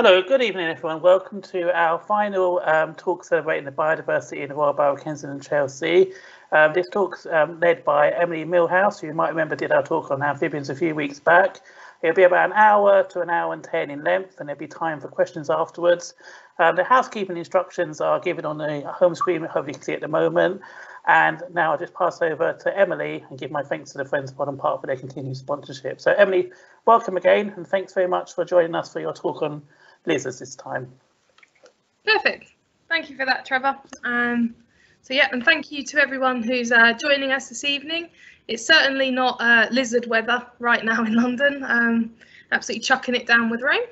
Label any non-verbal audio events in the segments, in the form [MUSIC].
Hello, good evening everyone. Welcome to our final um, talk celebrating the biodiversity in the Royal Borough of Kensington and Chelsea. Um, this talk's um, led by Emily Millhouse, who you might remember did our talk on amphibians a few weeks back. It'll be about an hour to an hour and 10 in length, and there'll be time for questions afterwards. Um, the housekeeping instructions are given on the home screen, hopefully you can see at the moment. And now I'll just pass over to Emily and give my thanks to the Friends of Bottom Park for their continued sponsorship. So Emily, welcome again, and thanks very much for joining us for your talk on lizards this time. Perfect. Thank you for that, Trevor. Um, so yeah, and thank you to everyone who's uh, joining us this evening. It's certainly not uh, lizard weather right now in London. Um, absolutely chucking it down with rain.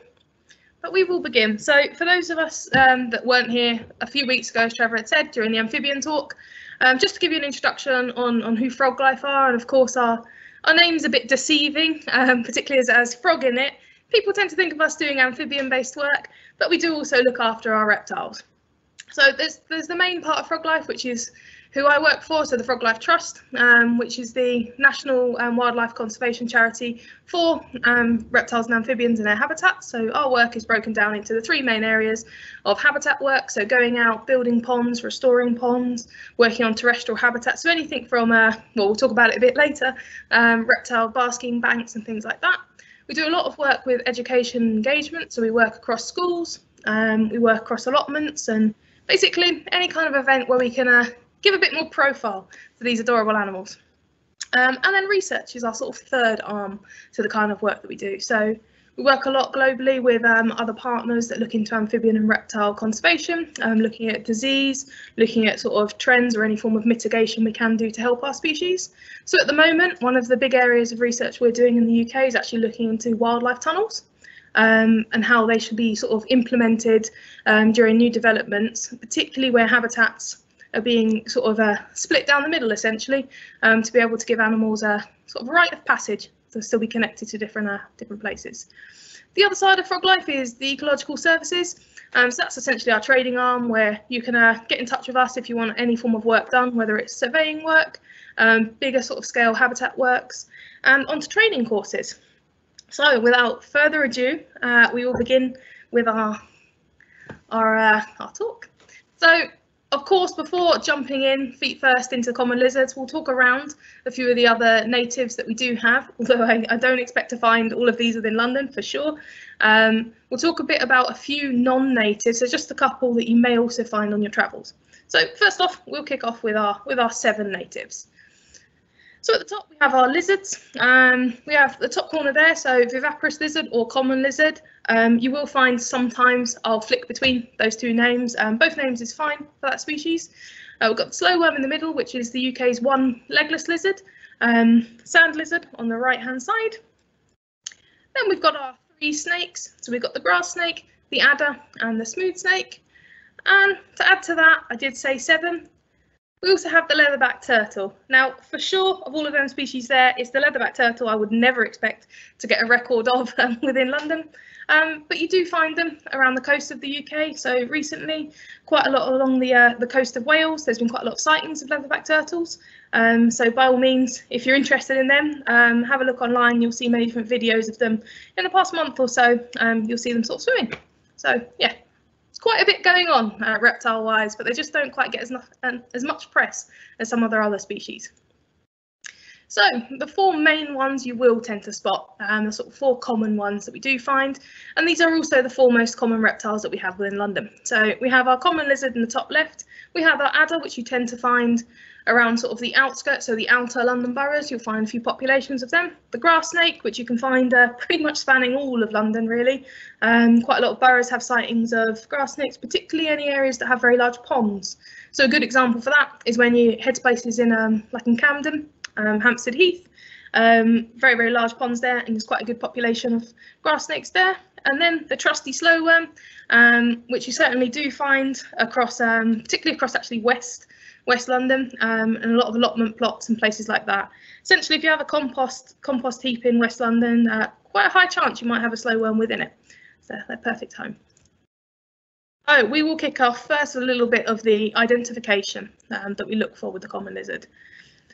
But we will begin. So for those of us um, that weren't here a few weeks ago, as Trevor had said during the amphibian talk, um, just to give you an introduction on, on who Froglife are, and of course our our name's a bit deceiving, um, particularly as has frog in it. People tend to think of us doing amphibian-based work, but we do also look after our reptiles. So there's there's the main part of Froglife, which is who I work for, so the Froglife Trust, um, which is the national um, wildlife conservation charity for um, reptiles and amphibians and their habitats. So our work is broken down into the three main areas of habitat work, so going out, building ponds, restoring ponds, working on terrestrial habitats, so anything from, uh, well, we'll talk about it a bit later, um, reptile basking banks and things like that. We do a lot of work with education engagement, so we work across schools, um, we work across allotments and basically any kind of event where we can uh, give a bit more profile to these adorable animals. Um, and then research is our sort of third arm to the kind of work that we do. So we work a lot globally with um, other partners that look into amphibian and reptile conservation, um, looking at disease, looking at sort of trends or any form of mitigation we can do to help our species. So at the moment, one of the big areas of research we're doing in the UK is actually looking into wildlife tunnels. Um, and how they should be sort of implemented um, during new developments, particularly where habitats are being sort of uh, split down the middle essentially um, to be able to give animals a sort of rite of passage to still be connected to different uh, different places. The other side of Froglife is the ecological services. Um, so that's essentially our trading arm where you can uh, get in touch with us if you want any form of work done, whether it's surveying work, um, bigger sort of scale habitat works, and onto training courses. So without further ado, uh, we will begin with our our uh, our talk. So of course, before jumping in feet first into common lizards, we'll talk around a few of the other natives that we do have, [LAUGHS] although I, I don't expect to find all of these within London for sure. Um, we'll talk a bit about a few non-natives, so just a couple that you may also find on your travels. So first off, we'll kick off with our with our seven natives. So at the top we have our lizards. Um, we have the top corner there, so viviparous lizard or common lizard. Um, you will find sometimes I'll flick between those two names. Um, both names is fine for that species. Uh, we've got the slow worm in the middle, which is the UK's one legless lizard. Um, sand lizard on the right hand side. Then we've got our three snakes. So we've got the grass snake, the adder and the smooth snake. And to add to that, I did say seven. We also have the leatherback turtle. Now, for sure, of all of them species there, it's the leatherback turtle I would never expect to get a record of [LAUGHS] um, within London. Um, but you do find them around the coast of the UK. So recently, quite a lot along the uh, the coast of Wales. There's been quite a lot of sightings of leatherback turtles. Um, so by all means, if you're interested in them, um, have a look online. You'll see many different videos of them in the past month or so. Um, you'll see them sort of swimming. So yeah, it's quite a bit going on uh, reptile wise, but they just don't quite get as, enough, um, as much press as some other other species. So the four main ones you will tend to spot, um, the sort of four common ones that we do find, and these are also the four most common reptiles that we have within London. So we have our common lizard in the top left, we have our adder, which you tend to find around sort of the outskirts, so the outer London boroughs, you'll find a few populations of them. The grass snake, which you can find uh, [LAUGHS] pretty much spanning all of London really. Um, quite a lot of boroughs have sightings of grass snakes, particularly any areas that have very large ponds. So a good example for that is when you head to places in um, like in Camden, um, Hampstead Heath, um, very, very large ponds there, and there's quite a good population of grass snakes there. And then the trusty slow worm, um, which you certainly do find across, um, particularly across actually west West London, um, and a lot of allotment plots and places like that. Essentially, if you have a compost compost heap in West London, uh, quite a high chance you might have a slow worm within it. So they're perfect home. Oh, we will kick off first a little bit of the identification um, that we look for with the common lizard.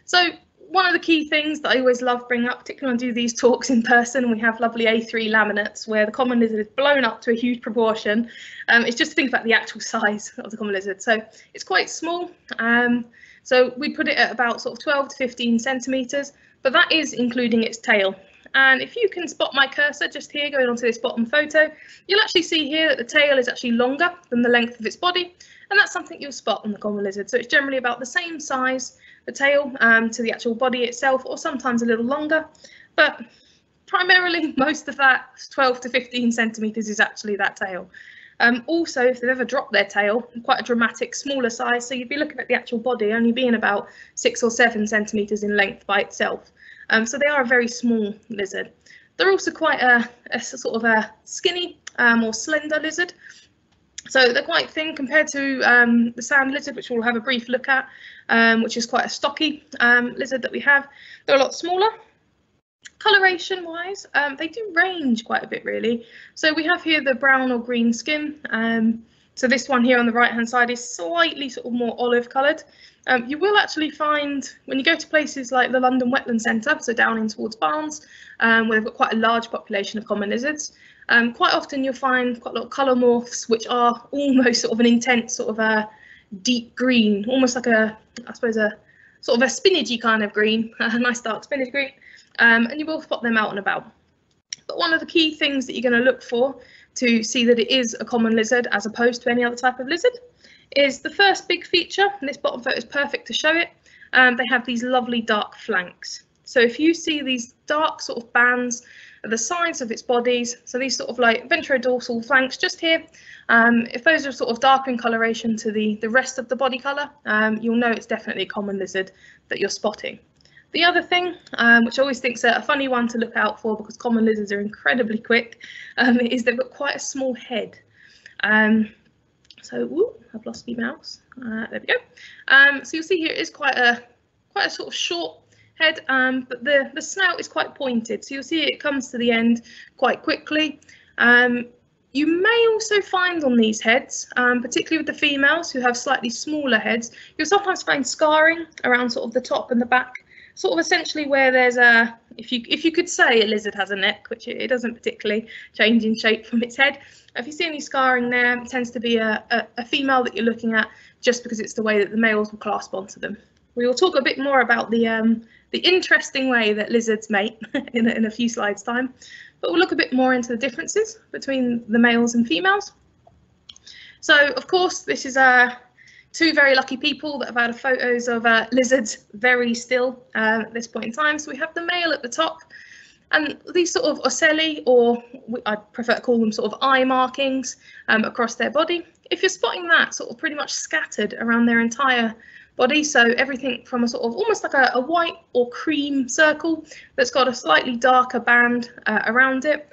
So one of the key things that I always love bringing up, particularly when I do these talks in person, we have lovely A3 laminates where the common lizard is blown up to a huge proportion. Um, it's just to think about the actual [LAUGHS] size of the common lizard. So it's quite small. Um, so we put it at about sort of 12 to 15 centimetres, but that is including its tail. And if you can spot my cursor just here going onto this bottom photo, you'll actually see here that the tail is actually longer than the length of its body. And that's something you'll spot on the common lizard. So it's generally about the same size, the tail um, to the actual body itself, or sometimes a little longer. But primarily [LAUGHS] most of that 12 to 15 centimetres is actually that tail. Um, also, if they've ever dropped their tail, quite a dramatic smaller size, so you'd be looking at the actual body only being about six or seven centimetres in length by itself. Um, so they are a very small lizard. They're also quite a, a sort of a skinny um, or slender lizard. So they're quite thin compared to um, the sand lizard, which we'll have a brief look at, um, which is quite a stocky um, lizard that we have. They're a lot smaller. Coloration wise, um, they do range quite a bit really. So we have here the brown or green skin. Um, so this one here on the right hand side is slightly sort of more olive coloured. Um, you will actually find when you go to places like the London Wetland Centre, so down in towards Barnes, where they've got quite a large population of common lizards, um, quite often you'll find quite a lot of colour morphs, which are almost sort of an intense sort of a deep green, almost like a, I suppose, a sort of a spinachy kind of green, [LAUGHS] a nice dark spinach green, um, and you will spot them out and about. But one of the key things that you're going to look for to see that it is a common lizard as opposed to any other type of lizard is the first big feature, and this bottom photo is perfect to show it, um, they have these lovely dark flanks. So if you see these dark sort of bands the sides of its bodies, so these sort of like ventrodorsal flanks just here, um, if those are sort of darker in coloration to the, the rest of the body colour, um, you'll know it's definitely a common lizard that you're spotting. The other thing, um, which I always think is a funny one to look out for because common lizards are incredibly quick, um, [LAUGHS] is they've got quite a small head. Um, so, ooh, I've lost my mouse. Uh, there we go. Um, so you'll see here it is quite a quite a sort of short head, um, but the the snout is quite pointed. So you'll see it comes to the end quite quickly. Um, you may also find on these heads, um, particularly with the females who have slightly smaller heads, you'll sometimes find scarring around sort of the top and the back sort of essentially where there's a if you if you could say a lizard has a neck which it, doesn't particularly change in shape from its head if you see any scarring there it tends to be a, a, a female that you're looking at just because it's the way that the males will clasp onto them we will talk a bit more about the um, the interesting way that lizards mate [LAUGHS] in, a, in a few slides time but we'll look a bit more into the differences between the males and females so of course this is a two very lucky people that have had photos of uh, lizards very still uh, at this point in time. So we have the male at the top and these sort of ocelli, or I prefer to call them sort of eye markings um, across their body. If you're spotting that sort of pretty much scattered around their entire body, so everything from a sort of almost like a, a white or cream circle that's got a slightly darker band uh, around it,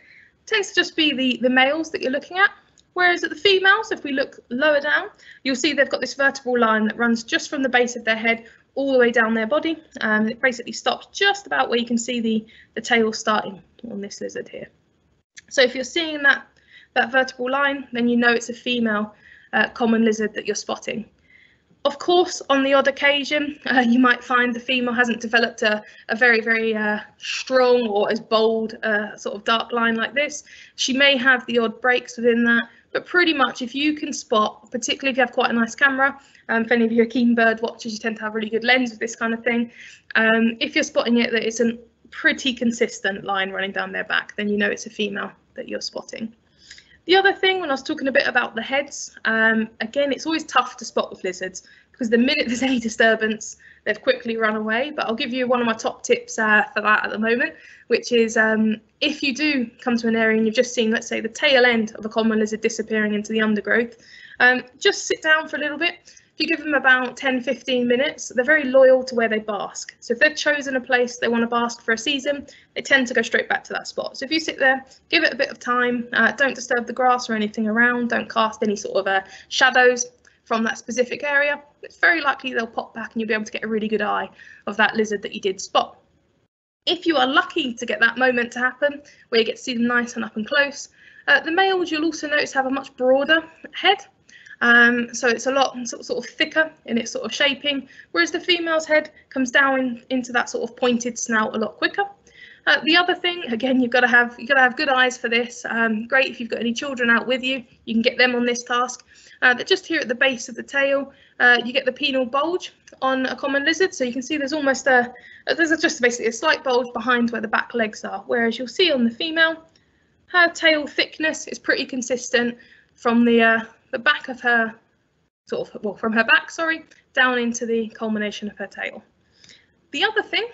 tends to just be the, the males that you're looking at. Whereas at the females, if we look lower down, you'll see they've got this vertebral line that runs just from the base of their head all the way down their body. Um, it basically stops just about where you can see the, the tail starting on this lizard here. So if you're seeing that, that vertebral line, then you know it's a female uh, common lizard that you're spotting. Of course, on the odd occasion, uh, you might find the female hasn't developed a, a very, very uh, strong or as bold uh, sort of dark line like this. She may have the odd breaks within that, but pretty much if you can spot, particularly if you have quite a nice camera, um, if any of you are keen bird watchers, you tend to have really good lens with this kind of thing. Um, if you're spotting it that it's a pretty consistent line running down their back, then you know it's a female that you're spotting. The other thing, when I was talking a bit about the heads, um, again, it's always tough to spot with lizards because the minute [LAUGHS] there's any disturbance, they've quickly run away. But I'll give you one of my top tips uh, for that at the moment, which is um, if you do come to an area and you've just seen, let's say, the tail end of a common lizard disappearing into the undergrowth, um, just sit down for a little bit. If you give them about 10, 15 minutes, they're very loyal to where they bask. So if they've chosen a place they want to bask for a season, they tend to go straight back to that spot. So if you sit there, give it a bit of time, uh, don't disturb the grass or anything around, don't cast any sort of uh, shadows, from that specific area, it's very likely they'll pop back and you'll be able to get a really good eye of that lizard that you did spot. If you are lucky to get that moment to happen, where you get to see them nice and up and close, uh, the males you'll also notice have a much broader head. Um, so it's a lot sort of, thicker in its sort of shaping, whereas the female's head comes down in, into that sort of pointed snout a lot quicker. Uh, the other thing, again, you've got to have you've got to have good eyes for this. Um, great if you've got any children out with you, you can get them on this task. Uh, just here at the base of the tail, uh, you get the penile bulge on a common lizard. So you can see there's almost a there's just basically a slight bulge behind where the back legs are. Whereas you'll see on the female, her tail thickness is pretty consistent from the uh, the back of her sort of well from her back, sorry, down into the culmination of her tail. The other thing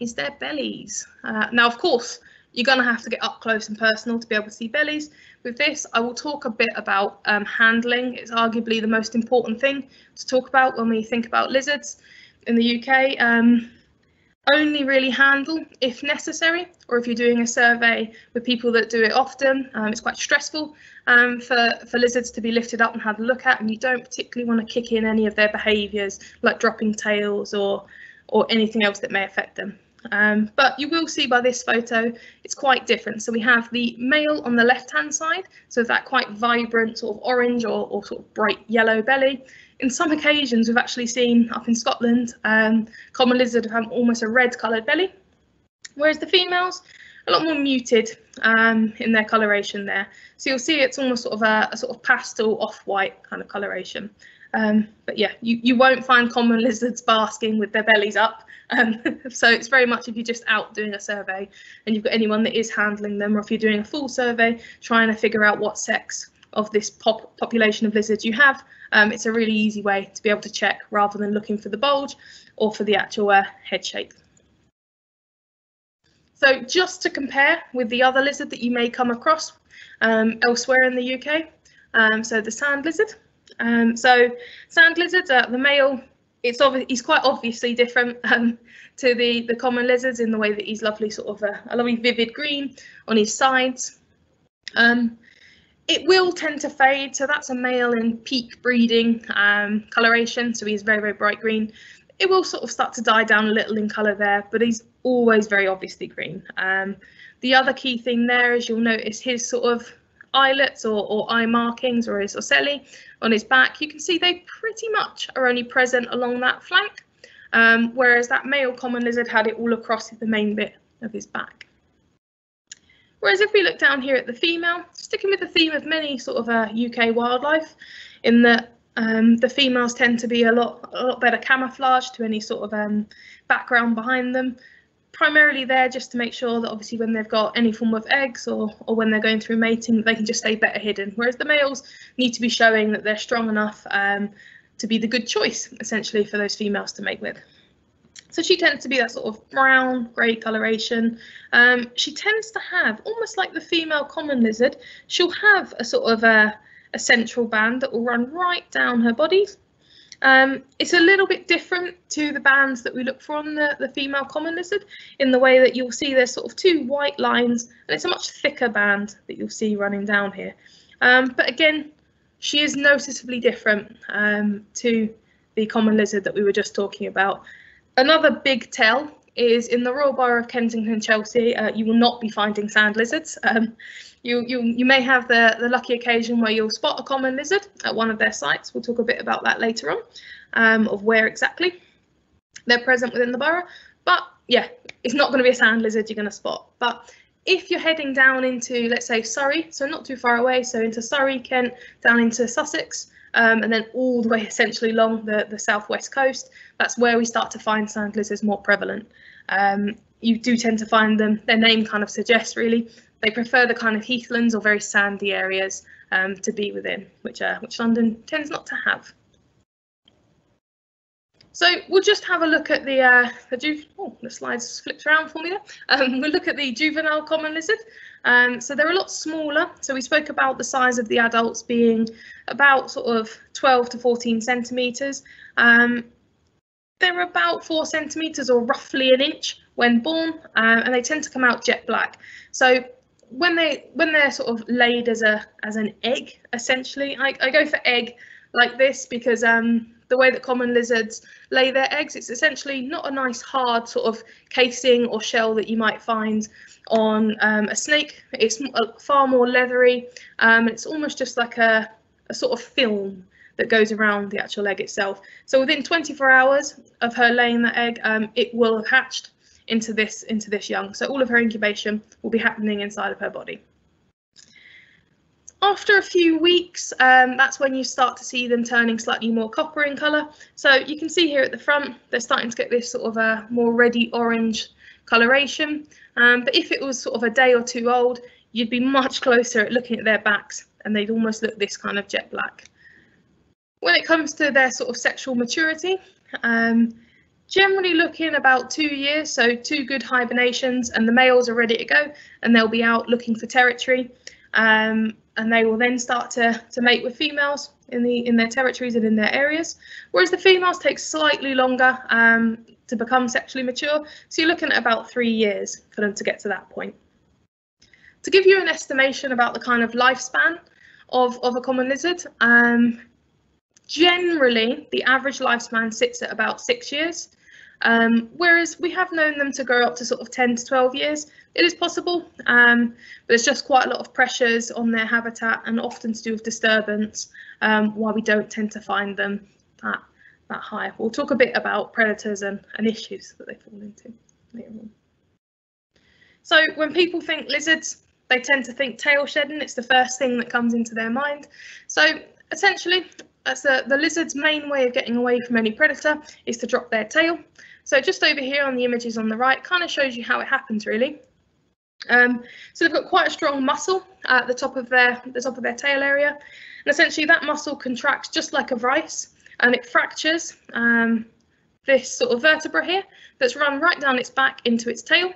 is their bellies. Uh, now, of course, you're going to have to get up close and personal to be able to see bellies. With this, I will talk a bit about um, handling. It's arguably the most important thing to talk about when we think about lizards in the UK. Um, only really handle if necessary, or if you're doing a survey with people that do it often, um, it's quite stressful um, for, for lizards to be lifted up and had a look at, and you don't particularly want to kick in any of their behaviours like dropping tails or or anything else that may affect them. Um, but you will see by this photo, it's quite different. So we have the male on the left-hand side, so that quite vibrant sort of orange or, or, sort of bright yellow belly. In some occasions, we've actually seen up in Scotland, um, common lizard have almost a red coloured belly, whereas the females, a lot more muted um, in their coloration there. So you'll see it's almost sort of a, a sort of pastel off-white kind of coloration. Um, but yeah, you, you won't find common [LAUGHS] lizards basking with their bellies up. Um, [LAUGHS] so it's very much if you're just out doing a survey and you've got anyone that is handling them, or if you're doing a full survey, trying to figure out what sex of this pop population of lizards you have, um, it's a really easy way to be able to check rather than looking for the bulge or for the actual uh, head shape. So just to compare with the other lizard that you may come across um, elsewhere in the UK, um, so the sand lizard. Um, so sand lizards, uh, the male, it's obvi he's quite obviously different [LAUGHS] um, to the, the common lizards in the way that he's lovely sort of a, a lovely vivid green on his sides. Um, it will tend to fade, so that's a male in peak breeding um, coloration, so he's very, very bright green. It will sort of start to die down a little in colour there, but he's always very obviously green. Um, the other key thing there is you'll notice his sort of eyelets or, or eye markings or his ocelli on his back, you can see they pretty much are only present along that flank, um, whereas that male common lizard had it all across the main bit of his back. Whereas if we look down here at the female, sticking with the theme of many sort of uh, UK wildlife, in that um, the females tend to be a lot, a lot better camouflaged to any sort of um, background behind them primarily there just to make sure that obviously when they've got any form of eggs or, or when they're going through mating, they can just stay better hidden. Whereas the males need to be showing that they're strong enough um, to be the good choice, essentially, for those females to mate with. So she tends to be that sort of brown, grey coloration. Um, she tends to have, almost like the female common lizard, she'll have a sort of a, a central band that will run right down her body um, it's a little bit different to the bands that we look for on the, the female common lizard in the way that you'll see there's sort of two white lines and it's a much thicker band that you'll see running down here. Um, but again, she is noticeably different um, to the common lizard that we were just talking about. Another big tell is in the Royal Borough of Kensington, Chelsea, uh, you will not be finding sand lizards. Um, you, you, you may have the, the lucky occasion where you'll spot a common lizard at one of their sites. We'll talk a bit about that later on, um, of where exactly they're present within the borough. But yeah, it's not going to be a sand lizard you're going to spot. But if you're heading down into, let's say, Surrey, so not too far away, so into Surrey, Kent, down into Sussex, um, and then all the way essentially along the, the southwest coast, that's where we start to find sand lizards more prevalent. Um, you do tend to find them, their name kind of suggests really, they prefer the kind of heathlands or very sandy areas um, to be within, which, uh, which London tends not to have. So we'll just have a look at the uh, the oh the slides flipped around for me there. Um, [LAUGHS] we'll look at the juvenile common lizard. Um, so they're a lot smaller. So we spoke about the size of the adults being about sort of 12 to 14 centimetres. Um, they're about four centimetres or roughly an inch when born, uh, and they tend to come out jet black. So when they when they're sort of laid as a as an egg essentially I, I go for egg like this because um the way that common lizards lay their eggs it's essentially not a nice hard sort of casing or shell that you might find on um, a snake it's far more leathery um, it's almost just like a a sort of film that goes around the actual egg itself. So within 24 hours of her laying the egg, um, it will have hatched into this into this young. So all of her incubation will be happening inside of her body. After a few weeks, um, that's when you start to see them turning slightly more copper in colour. So you can see here at the front, they're starting to get this sort of a more reddy orange coloration. Um, but if it was sort of a day or two old, you'd be much closer at looking at their backs and they'd almost look this kind of jet black. When it comes to their sort of sexual maturity, um, generally looking about two years, so two good hibernations and the males are ready to go and they'll be out looking for territory. Um, and they will then start to, to mate with females in the in their territories and in their areas, whereas the females take slightly longer um, to become sexually mature. So you're looking at about three years for them to get to that point. To give you an estimation about the kind of lifespan of, of a common lizard, um, generally the average lifespan sits at about six years. Um, whereas we have known them to grow up to sort of 10 to 12 years. It is possible, um, but there's just quite a lot of pressures on their habitat and often to do with disturbance, um, why we don't tend to find them that, that high. We'll talk a bit about predators and, and issues that they fall into later on. So when people think lizards, they tend to think tail shedding. It's the first thing that comes into their mind. So essentially, that's the, the lizard's main way of getting away from any predator is to drop their tail. So just over here on the images on the right kind of shows you how it happens really. Um, so they've got quite a strong muscle at the top of their the top of their tail area, and essentially that muscle contracts just like a vice, and it fractures um, this sort of vertebra here that's run right down its back into its tail,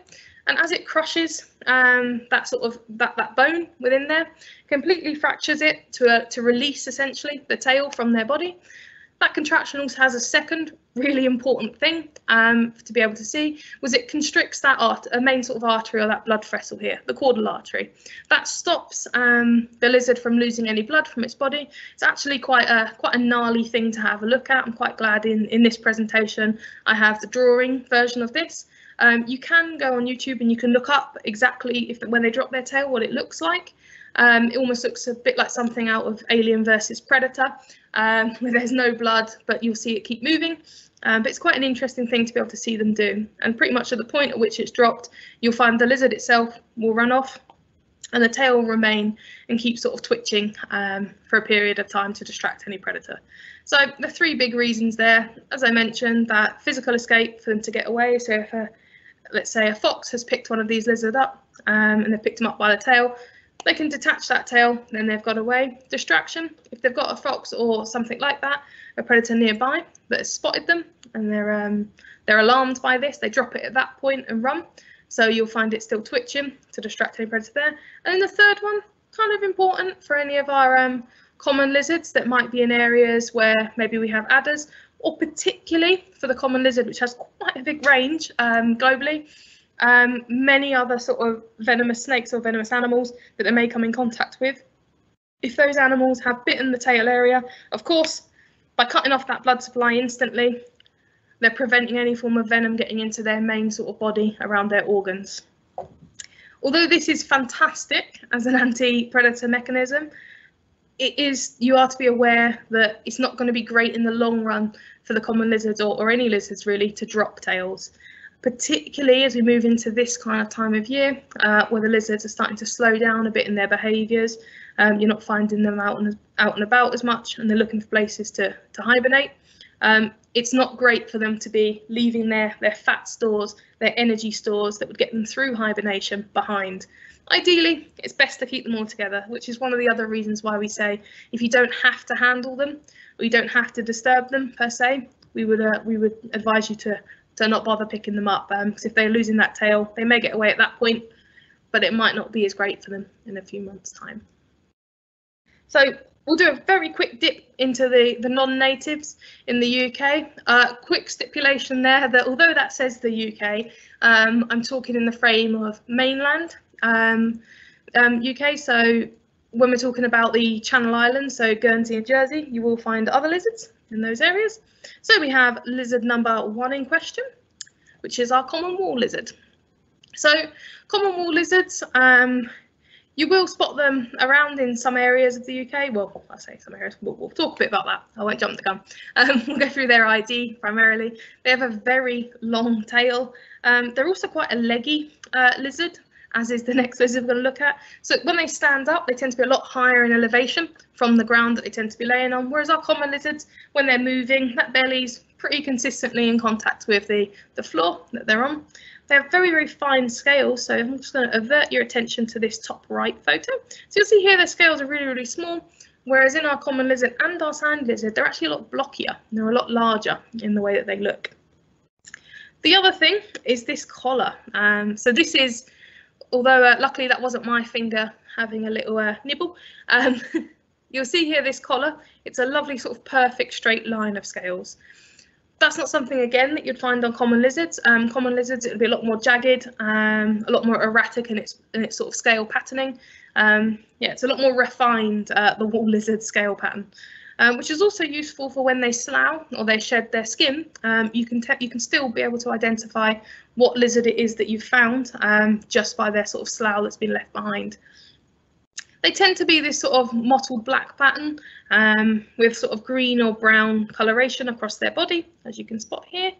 and as it crushes um, that sort of that that bone within there, completely fractures it to to release essentially the tail from their body, that contraction also has a second really important thing um, to be able to see was it constricts that art a main sort of artery or that blood vessel here the caudal artery. That stops um, the lizard from losing any blood from its body. It's actually quite a quite a gnarly thing to have a look at. I'm quite glad in in this presentation i have the drawing version of this. Um, you can go on youtube and you can look up exactly if when they drop their tail what it looks like um, it almost looks a bit like something out of Alien versus Predator, um, [LAUGHS] where there's no blood, but you'll see it keep moving. Um, but it's quite an interesting thing to be able to see them do. And pretty much at the point at which it's dropped, you'll find the lizard itself will run off and the tail will remain and keep sort of twitching um, for a period of time to distract any predator. So the three big reasons there, as I mentioned, that physical escape for them to get away. So if a, let's say a fox has picked one of these lizards up um, and they've picked them up by the tail, they can detach that tail, then they've got away. Distraction, if they've got a fox or something like that, a predator nearby that has spotted them and they're um, they're alarmed by this, they drop it at that point and run. So you'll find it still twitching to distract any predator there. And then the third one, kind of important for any of our um, common lizards that might be in areas where maybe we have adders, or particularly for the common lizard, which has quite a big range um, globally, um, many other sort of venomous snakes or venomous animals that they may come in contact with. If those animals have bitten the tail area, of course, by cutting off that blood supply instantly, they're preventing any form of venom getting into their main sort of body around their organs. Although this is fantastic as an anti-predator mechanism, it is you are to be aware that it's not going to be great in the long run for the common lizards or, or any lizards really to drop tails particularly as we move into this kind of time of year uh, where the lizards are starting to slow down a bit in their behaviours. Um, you're not finding them out and out and about as much, and they're looking for places to to hibernate. Um, it's not great for them to be leaving their their fat stores, their energy stores that would get them through hibernation behind. Ideally, it's best to keep them all together, which is one of the other reasons why we say if you don't have to handle them, or you don't have to disturb them per se, we would uh, we would advise you to to not bother picking them up because um, if they're losing that tail, they may get away at that point, but it might not be as great for them in a few months' time. So we'll do a very quick dip into the, the non-natives in the UK. Uh, quick stipulation there that although that says the UK, um, I'm talking in the frame of mainland um, um, UK. So when we're talking about the Channel Islands, so Guernsey and Jersey, you will find other lizards in those areas. So we have lizard number one in question, which is our common wall lizard. So common wall lizards, um, you will spot them around in some areas of the UK. Well, I say some areas. We'll, we'll, talk a bit about that. I won't jump the gun. Um, [LAUGHS] we'll go through their ID primarily. They have a very long tail. Um, they're also quite a leggy uh, lizard, as is the next lizard we're going to look at. So when they stand up, they tend to be a lot higher in elevation from the ground that they tend to be laying on. Whereas our common lizards, when they're moving, that belly's pretty consistently in contact with the, the floor that they're on. They have very, very fine scales, so I'm just going to avert your attention to this top right photo. So you'll see here their scales are really, really small, whereas in our common lizard and our sand lizard, they're actually a lot blockier. They're a lot larger in the way that they look. The other thing is this collar. Um, so this is, although uh, luckily that wasn't my finger having a little uh, nibble, um, [LAUGHS] you'll see here this collar. It's a lovely sort of perfect straight line of scales that's not something again that you'd find on common lizards. Um, common lizards it'll be a lot more jagged, um, a lot more erratic in its in its sort of scale patterning. Um, yeah, it's a lot more refined uh, the wall lizard scale pattern, um, which is also useful for when they slough or they shed their skin. Um, you can you can still be able to identify what lizard it is that you've found um, just by their sort of slough that's been left behind. They tend to be this sort of mottled black pattern um, with sort of green or brown coloration across their body, as you can spot here.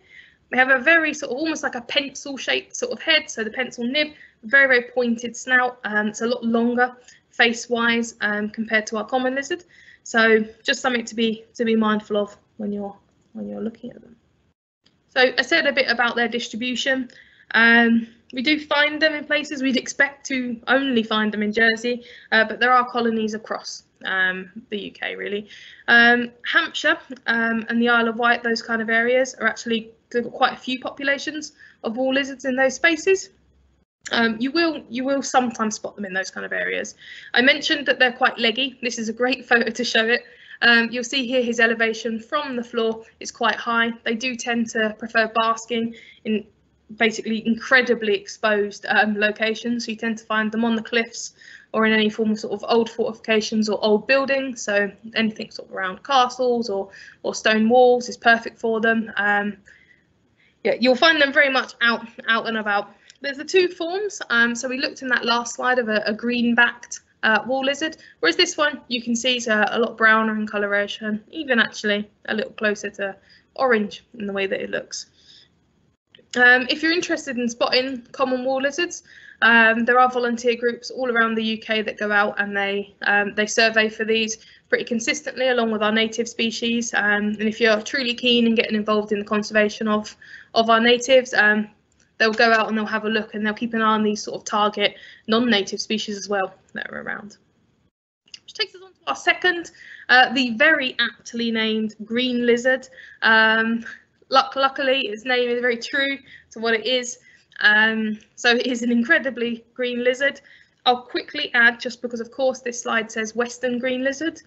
They have a very sort of almost like a pencil shaped sort of head, so the pencil nib, very, very pointed snout. Um, it's a lot longer face wise um, compared to our common lizard. So just something to be to be mindful of when you're when you're looking at them. So I said a bit about their distribution. Um, we do find them in places we'd expect to only find them in Jersey, uh, but there are colonies across um, the UK really. Um, Hampshire um, and the Isle of Wight, those kind of areas, are actually quite a few populations of wall lizards in those spaces. Um, you will you will sometimes spot them in those kind of areas. I mentioned that they're quite leggy. This is a great [LAUGHS] photo to show it. Um, you'll see here his elevation from the floor is quite high. They do tend to prefer basking in basically incredibly exposed um, locations. So you tend to find them on the cliffs or in any form of sort of old fortifications or old buildings. So anything sort of around castles or or stone walls is perfect for them. Um, yeah, you'll find them very much out out and about. There's the two forms. Um, so we looked in that last slide of a, a green-backed uh, wall lizard, whereas this one you can see is a, a lot browner in coloration, even actually a little closer to orange in the way that it looks. Um, if you're interested in spotting common wall lizards, um, there are volunteer groups all around the UK that go out and they um, they survey for these pretty consistently along with our native species. Um, and if you're truly keen in getting involved in the conservation of of our natives, um, they'll go out and they'll have a look and they'll keep an eye on these sort of target non-native species as well that are around. Which takes us on to our second, uh, the very aptly named green lizard. Um, Luck, luckily, its name is very true to what it is. Um, so it is an incredibly green lizard. I'll quickly add, just because of course this slide says Western green lizard.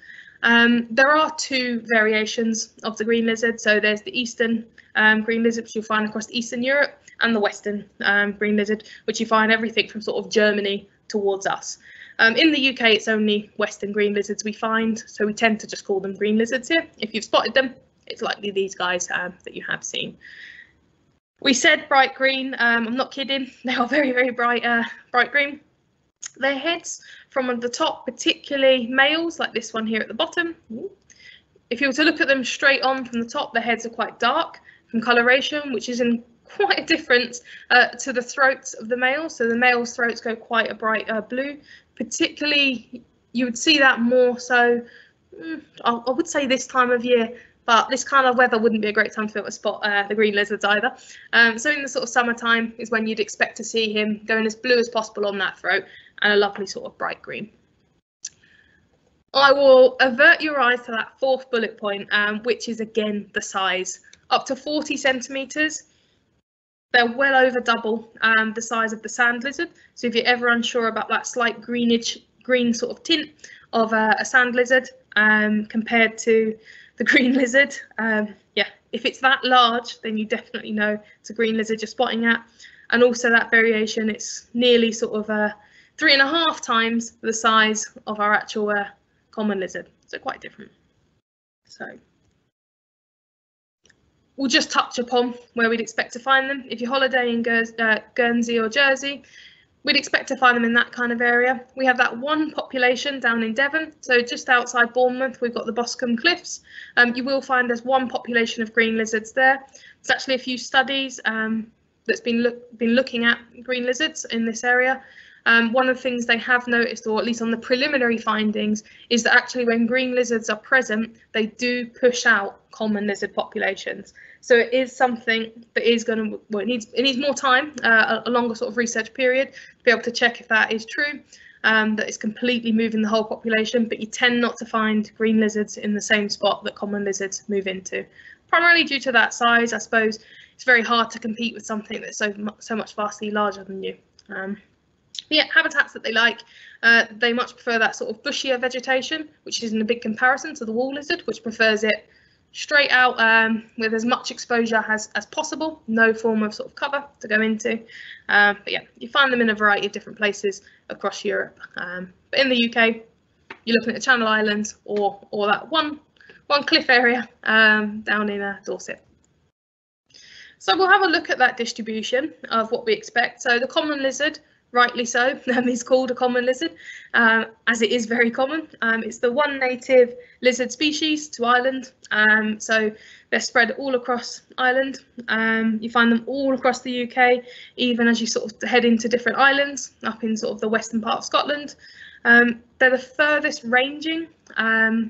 Um, there are two variations of the green lizard. So there's the Eastern um, green lizard, which you'll find across Eastern Europe, and the Western um, green lizard, which you find everything from sort of Germany towards us. Um, in the UK, it's only Western green lizards we find, so we tend to just call them green lizards here. If you've spotted them, it's likely these guys um, that you have seen. We said bright green. Um, I'm not kidding. [LAUGHS] They are very, very bright, uh, bright green. Their heads from the top, particularly males, like this one here at the bottom. If you were to look at them straight on from the top, their heads are quite dark from coloration, which is in [LAUGHS] quite a difference uh, to the throats of the males. So the male's throats go quite a bright uh, blue. Particularly, you would see that more so, mm, I would say this time of year, but this kind of weather wouldn't be a great time to be able to spot uh, the green lizards either. Um, so in the sort of summertime is when you'd expect to see him going as blue as possible on that throat and a lovely sort of bright green. I will avert your eyes to that fourth bullet point, um, which is again the size, up to 40 centimetres. They're well over double um, the size of the sand lizard. So if you're ever unsure about that slight greenish green sort of tint of uh, a sand lizard um, compared to the green [LAUGHS] lizard. Um, yeah, if it's that large, then you definitely know it's a green lizard you're spotting at. And also that variation, it's nearly sort of uh, three and a half times the size of our actual uh, common lizard. So quite different. So we'll just touch upon where we'd expect to find them. If you holiday in Guernsey or Jersey, we'd expect to find them in that kind of area. We have that one population down in Devon, so just outside Bournemouth, we've got the Boscombe Cliffs. Um, you will find there's one population of green lizards there. There's actually a few studies um, that's been look, been looking at green lizards in this area. Um, one of the things they have noticed, or at least on the preliminary findings, is that actually when green lizards are present, they do push out common lizard populations. So it is something that is going to, well, it needs it needs more time, uh, a longer sort of research period to be able to check if that is true. Um, that it's completely moving the whole population, but you tend not to find green lizards in the same spot that common lizards move into. Primarily due to that size, I suppose it's very hard to compete with something that's so so much vastly larger than you. Um, yeah, habitats that they like, uh, they much prefer that sort of bushier vegetation, which is in a big comparison to the wall lizard, which prefers it straight out um, with as much exposure as, as possible, no form of sort of cover to go into. Um, but yeah, you find them in a variety of different places across Europe. Um, but in the UK, you're looking at the Channel Islands or or that one one cliff area um, down in uh, Dorset. So we'll have a look at that distribution of what we expect. So the common lizard rightly so, [LAUGHS] um, is called a common lizard, um, as it is very common. Um, it's the one native lizard species to Ireland, um, so they're spread all across Ireland. Um, you find them all across the UK, even as you sort of head into different islands up in sort of the western part of Scotland. Um, they're the furthest ranging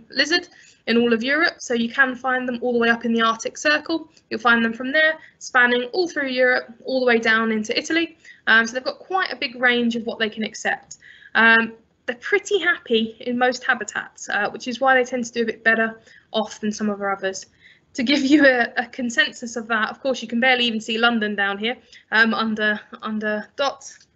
lizard in all of Europe, so you can find them all the way up in the Arctic Circle. You'll find them from there, spanning all through Europe, all the way down into Italy. Um, so they've got quite a big range of what they can accept. Um, they're pretty happy in most habitats, uh, which is why they tend to do a bit better off than some of our others. To give you a, a, consensus of that, of course, you can barely even see London down here um, under under dots.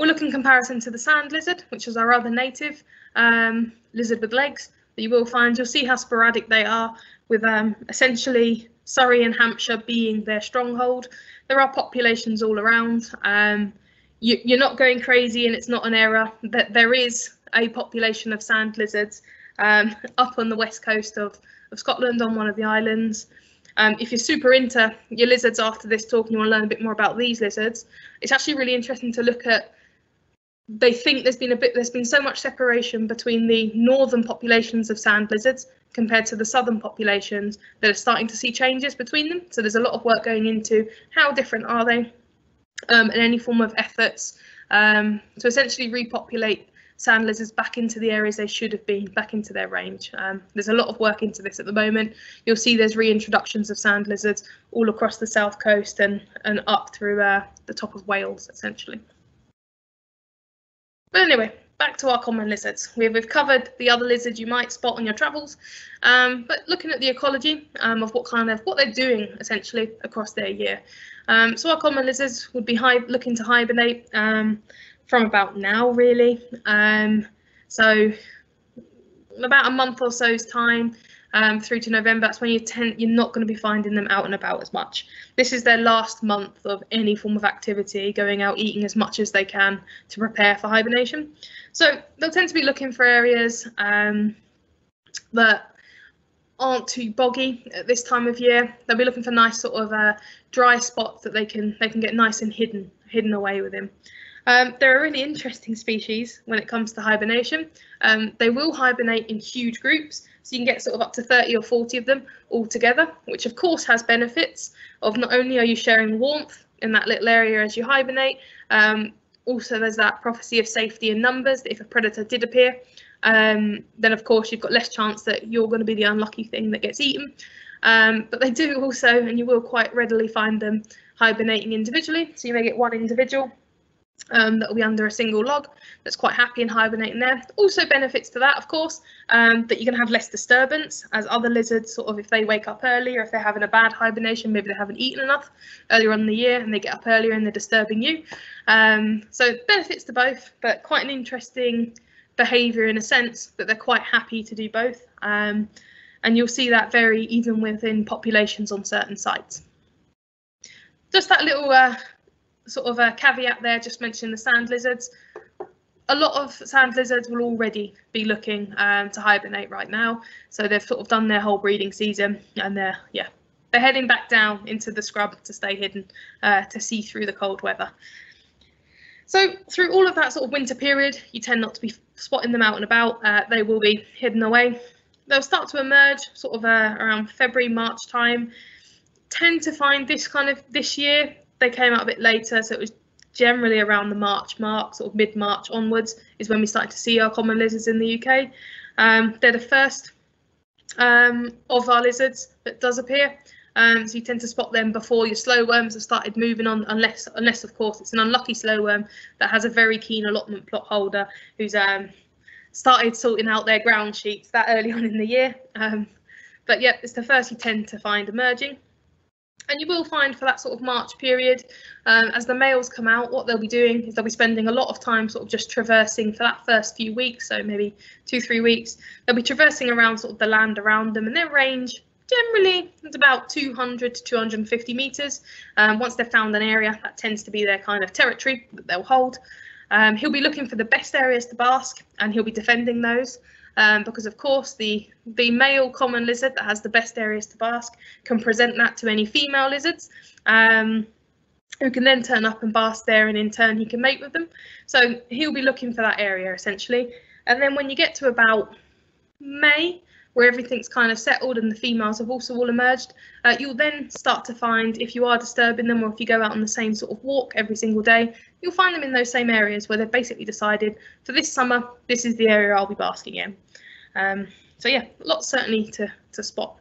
We'll look in comparison to the sand lizard, which is our other native um, lizard with legs that you will find. You'll see how sporadic they are, with um, essentially Surrey and Hampshire being their stronghold there are populations all around. Um, you, are not going crazy and it's not an error. That there is a population of sand lizards um, up on the west coast of, of Scotland on one of the islands. Um, if you're super into your lizards after this talk and you want to learn a bit more about these lizards, it's actually really interesting to look at. They think there's been a bit, there's been so much separation between the northern populations of sand lizards compared to the southern populations that are starting to see changes between them. So there's a lot of work going into how different are they um, and any form of efforts um, to essentially repopulate sand lizards back into the areas they should have been, back into their range. Um, there's a lot of work into this at the moment. You'll see there's reintroductions of sand lizards all across the south coast and, and up through uh, the top of Wales, essentially. But anyway, back to our common lizards. We've, we've covered the other lizards you might spot on your travels, um, but looking at the ecology um, of what kind of what they're doing essentially across their year. Um, so our common lizards would be looking to hibernate um, from about now, really. Um, so about a month or so's time um, through to November, that's when you tend, you're not going to be finding them out and about as much. This is their last month of any form of activity, going out eating as much as they can to prepare for hibernation. So they'll tend to be looking for areas um, that aren't too boggy at this time of year. They'll be looking for nice sort of uh, dry spots that they can they can get nice and hidden hidden away with. Um, they're a really interesting species when it comes to hibernation. Um, they will hibernate in huge groups, so you can get sort of up to 30 or 40 of them all together, which of course has benefits of not only are you sharing warmth in that little area as you hibernate, um, also there's that prophecy of safety in numbers that if a predator did appear, um, then of course you've got less chance that you're going to be the unlucky thing that gets eaten. Um, but they do also, and you will quite readily find them hibernating individually. So you may get one individual um, that will be under a single log that's quite happy and hibernating there. Also benefits to that, of course, um, that you're going to have less disturbance as other lizards, sort of if they wake up earlier, if they're having a bad hibernation, maybe they haven't eaten enough earlier on in the year and they get up earlier and they're disturbing you. Um, so benefits to both, but quite an interesting behaviour in a sense that they're quite happy to do both. Um, and you'll see that vary even within populations on certain sites. Just that little uh, sort of a caveat there, just mentioning the sand lizards. A lot of sand lizards will already be looking um, to hibernate right now. So they've sort of done their whole breeding season and they're, yeah, they're heading back down into the scrub to stay hidden, uh, to see through the cold weather. So through all of that sort of winter period, you tend not to be spotting them out and about. Uh, they will be hidden away. They'll start to emerge sort of uh, around February, March time. Tend to find this kind of this year. They came out a bit later, so it was generally around the March mark, sort of mid-March onwards, is when we started to see our common lizards in the UK. Um, they're the first um, of our lizards that does appear. Um, so you tend to spot them before your slow worms have started moving on, unless, unless of course it's an unlucky slow worm that has a very keen allotment plot holder who's um, started sorting out their ground sheets that early [LAUGHS] on in the year. Um, but yeah, it's the first you tend to find emerging. And you will find for that sort of March period, um, as the males come out, what they'll be doing is they'll be spending a lot of time sort of just traversing for that first few weeks, so maybe two, three weeks. They'll be traversing around sort of the land around them and their range generally it's about 200 to 250 meters. Um, once they've found an area, that tends to be their kind of territory that they'll hold. Um, he'll be looking for the best areas to bask and he'll be defending those um, because of course the the male common lizard that has the best areas to bask can present that to any female lizards um, who can then turn up and bask there and in turn he can mate with them. So he'll be looking for that area essentially. And then when you get to about May, where everything's kind of settled and the females have also all emerged, uh, you'll then start to find if you are disturbing them or if you go out on the same sort of walk every single day, you'll find them in those same areas where they've basically decided for this summer, this is the area I'll be basking in. Um, so yeah, lots certainly to, to spot.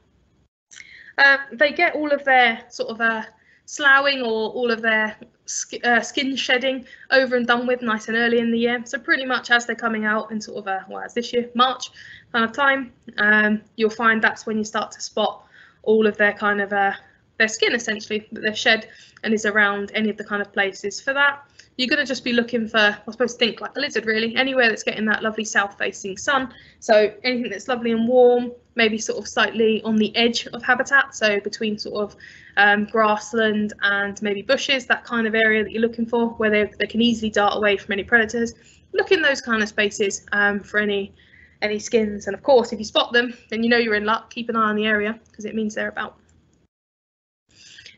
Uh, they get all of their sort of uh, sloughing or all of their sk uh, skin shedding over and done with nice and early in the year. So pretty much as they're coming out in sort of, uh, well, as this year, March kind of time, um, you'll find that's when you start to spot all of their kind of uh, their skin essentially that they've shed and is around any of the kind of places. For that, you're going to just be looking for, I suppose, think like a lizard really, anywhere that's getting that lovely south facing sun. So anything that's lovely and warm, maybe sort of slightly on the edge of habitat, so between sort of um, grassland and maybe bushes, that kind of area that you're looking for, where they, they can easily dart away from any predators. Look in those kind of spaces um, for any any skins. And of course, if you spot them, then you know you're in luck. Keep an eye on the area because it means they're about.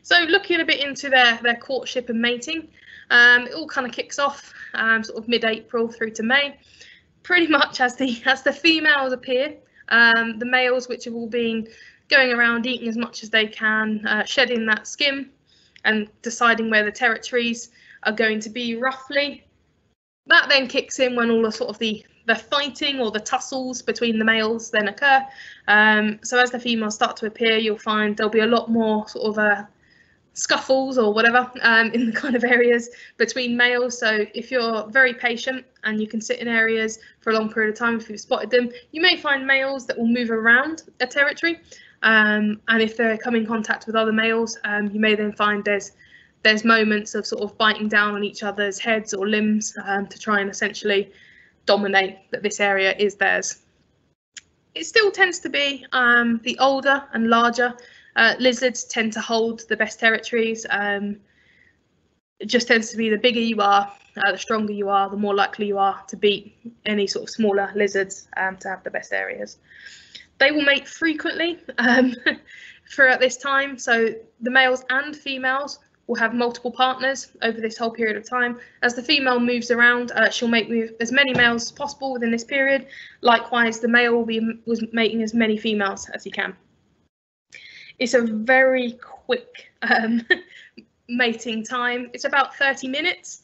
So looking a bit into their, their courtship and mating, um, it all kind of kicks off um, sort of mid-April through to May. Pretty much as the [LAUGHS] as the females appear, um, the males, which have all been going around eating as much as they can, uh, shedding that skin, and deciding where the territories are going to be roughly. That then kicks in when all the sort of the the fighting or the tussles between the males then occur. Um, so as the females start to appear, you'll find there'll be a lot more sort of uh, scuffles or whatever um, in the kind of areas between males. So if you're very patient and you can sit in areas for a long period of time, if you've spotted them, you may find males that will move around a territory. Um, and if they come in contact with other males, um, you may then find there's there's moments of sort of biting down on each other's heads or limbs um, to try and essentially dominate that this area is theirs. It still tends to be um, the older and larger uh, lizards tend to hold the best territories. Um, it just tends to be the bigger you are, uh, the stronger you are, the more likely you are to beat any sort of smaller lizards um, to have the best areas. They will mate frequently um, [LAUGHS] throughout this time, so the males and females will have multiple partners over this whole period of time. As the female moves around, uh, she'll mate with as many males as possible within this period. Likewise, the male will be was mating as many females as he can. It's a very quick um, [LAUGHS] mating time. It's about 30 minutes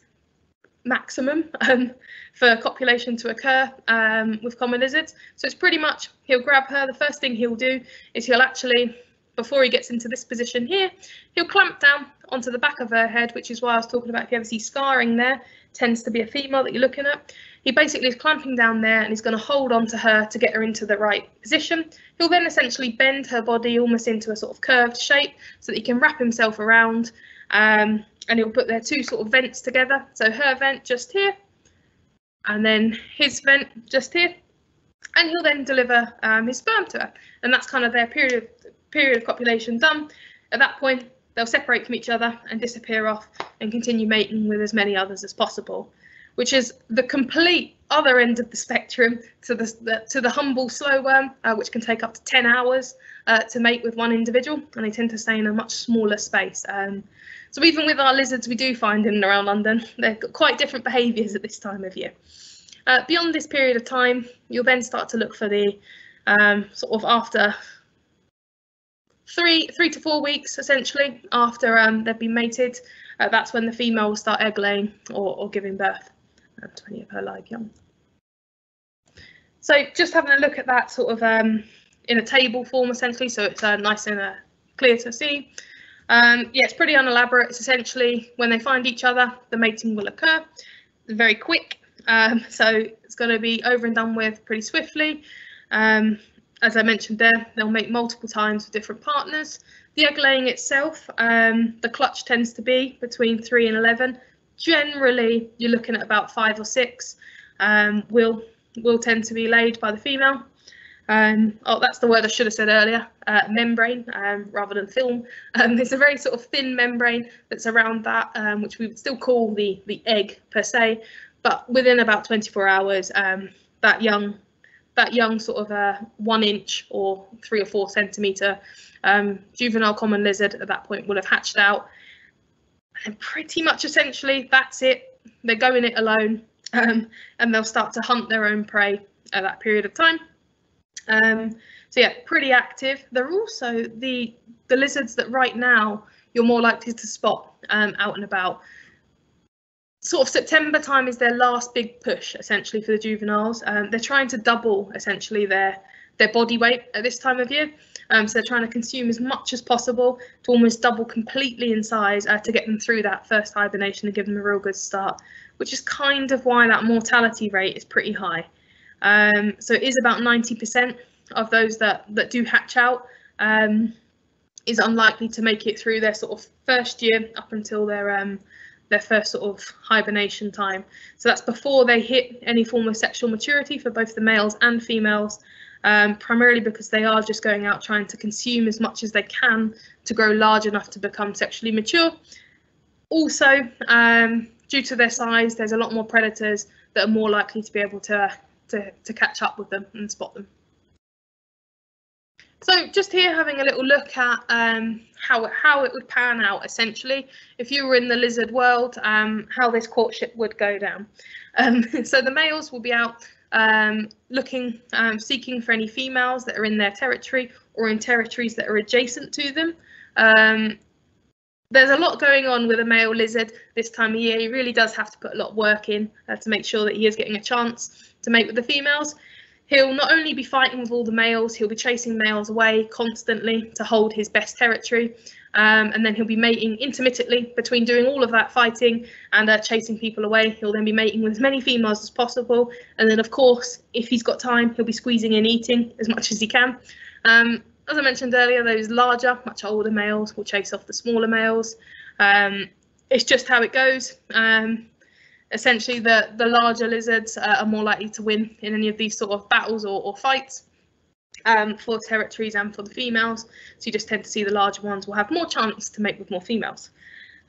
maximum um, for copulation to occur um, with common lizards. So it's pretty much he'll grab her. The first thing he'll do is he'll actually, before he gets into this position here, he'll clamp down onto the back of her head, which is why I was talking about if you ever see scarring there, tends to be a female that you're looking at. He basically is clamping down there and he's going to hold on to her to get her into the right position. He'll then essentially bend her body almost into a sort of curved shape so that he can wrap himself around um, and he'll put their two sort of vents together. So her vent just here and then his vent just here. And he'll then deliver um, his sperm to her. And that's kind of their period of, period of copulation done. At that point, they'll separate from each other and disappear off and continue mating with as many others as possible which is the complete other end of the spectrum to the, the to the humble slow worm, uh, which can take up to 10 hours uh, to mate with one individual, and they tend to stay in a much smaller space. Um, So even with our lizards we do find in and around London, [LAUGHS] they've got quite different behaviours at this time of year. Uh, beyond this period of time, you'll then start to look for the um, sort of after three three to four weeks essentially after um, they've been mated. Uh, that's when the female will start egg laying or, or giving birth uh, to any of her live young. So just having a look at that sort of um, in a table form essentially, so it's uh, nice and uh, clear to see. Um, yeah, it's pretty unelaborate. It's essentially when they find each other, the mating will occur. Very quick, um, [LAUGHS] so it's going to be over and done with pretty swiftly. Um, as I mentioned there, they'll mate multiple times with different partners. The egg laying itself, um, the clutch tends to be between 3 and 11. Generally, you're looking at about 5 or 6 um, will, will tend to be laid by the female. Um, oh, that's the word I should have said earlier, uh, membrane um, rather than film. Um, it's a very sort of thin membrane that's around that, um, which we would still call the, the egg per se, but within about 24 hours, um, that young that young sort of a one inch or three or four centimetre um, juvenile common lizard at that point will have hatched out. And pretty much essentially that's it. They're going it alone um, and they'll start to hunt their own prey at that period of time. Um, so yeah, pretty active. They're also the the lizards that right now you're more likely to spot um, out and about sort of September time is their last big push essentially for the juveniles. Um, they're trying to double essentially their their body weight at this time of year. Um, so they're trying to consume as much as possible to almost double completely in size uh, to get them through that first hibernation and give them a real good start, which is kind of why that mortality rate is pretty high. Um, so it is about 90% of those that, that do hatch out um, is unlikely to make it through their sort of first year up until their um, their first sort of hibernation time. So that's before they hit any form of sexual maturity for both the males and females, um, primarily because they are just going out trying to consume as much as they can to grow large enough to become sexually mature. Also, um, due to their size, there's a lot more predators that are more likely to be able to, to, to catch up with them and spot them. So just here having a little look at um, how, how it would pan out essentially if you were in the lizard world, um, how this courtship would go down. Um, [LAUGHS] so the males will be out um, looking, um, seeking for any females that are in their territory or in territories that are adjacent to them. Um, there's a lot going on with a male lizard this time of year. He really does have to put a lot of work in uh, to make sure that he is getting a chance to mate with the females. He'll not only be fighting with all the males, he'll be chasing males away constantly to hold his best territory. Um, and then he'll be mating intermittently between doing all of that fighting and uh, chasing people away. He'll then be mating with as many females as possible. And then, of course, if he's got time, he'll be squeezing in eating as much as he can. Um, as I mentioned earlier, those larger, much older males will chase off the smaller males. Um, it's just how it goes. Um, essentially the, the larger lizards uh, are more likely to win in any of these sort of battles or, or fights um, for territories and for the females. So you just tend to see the larger ones will have more chance to mate with more females.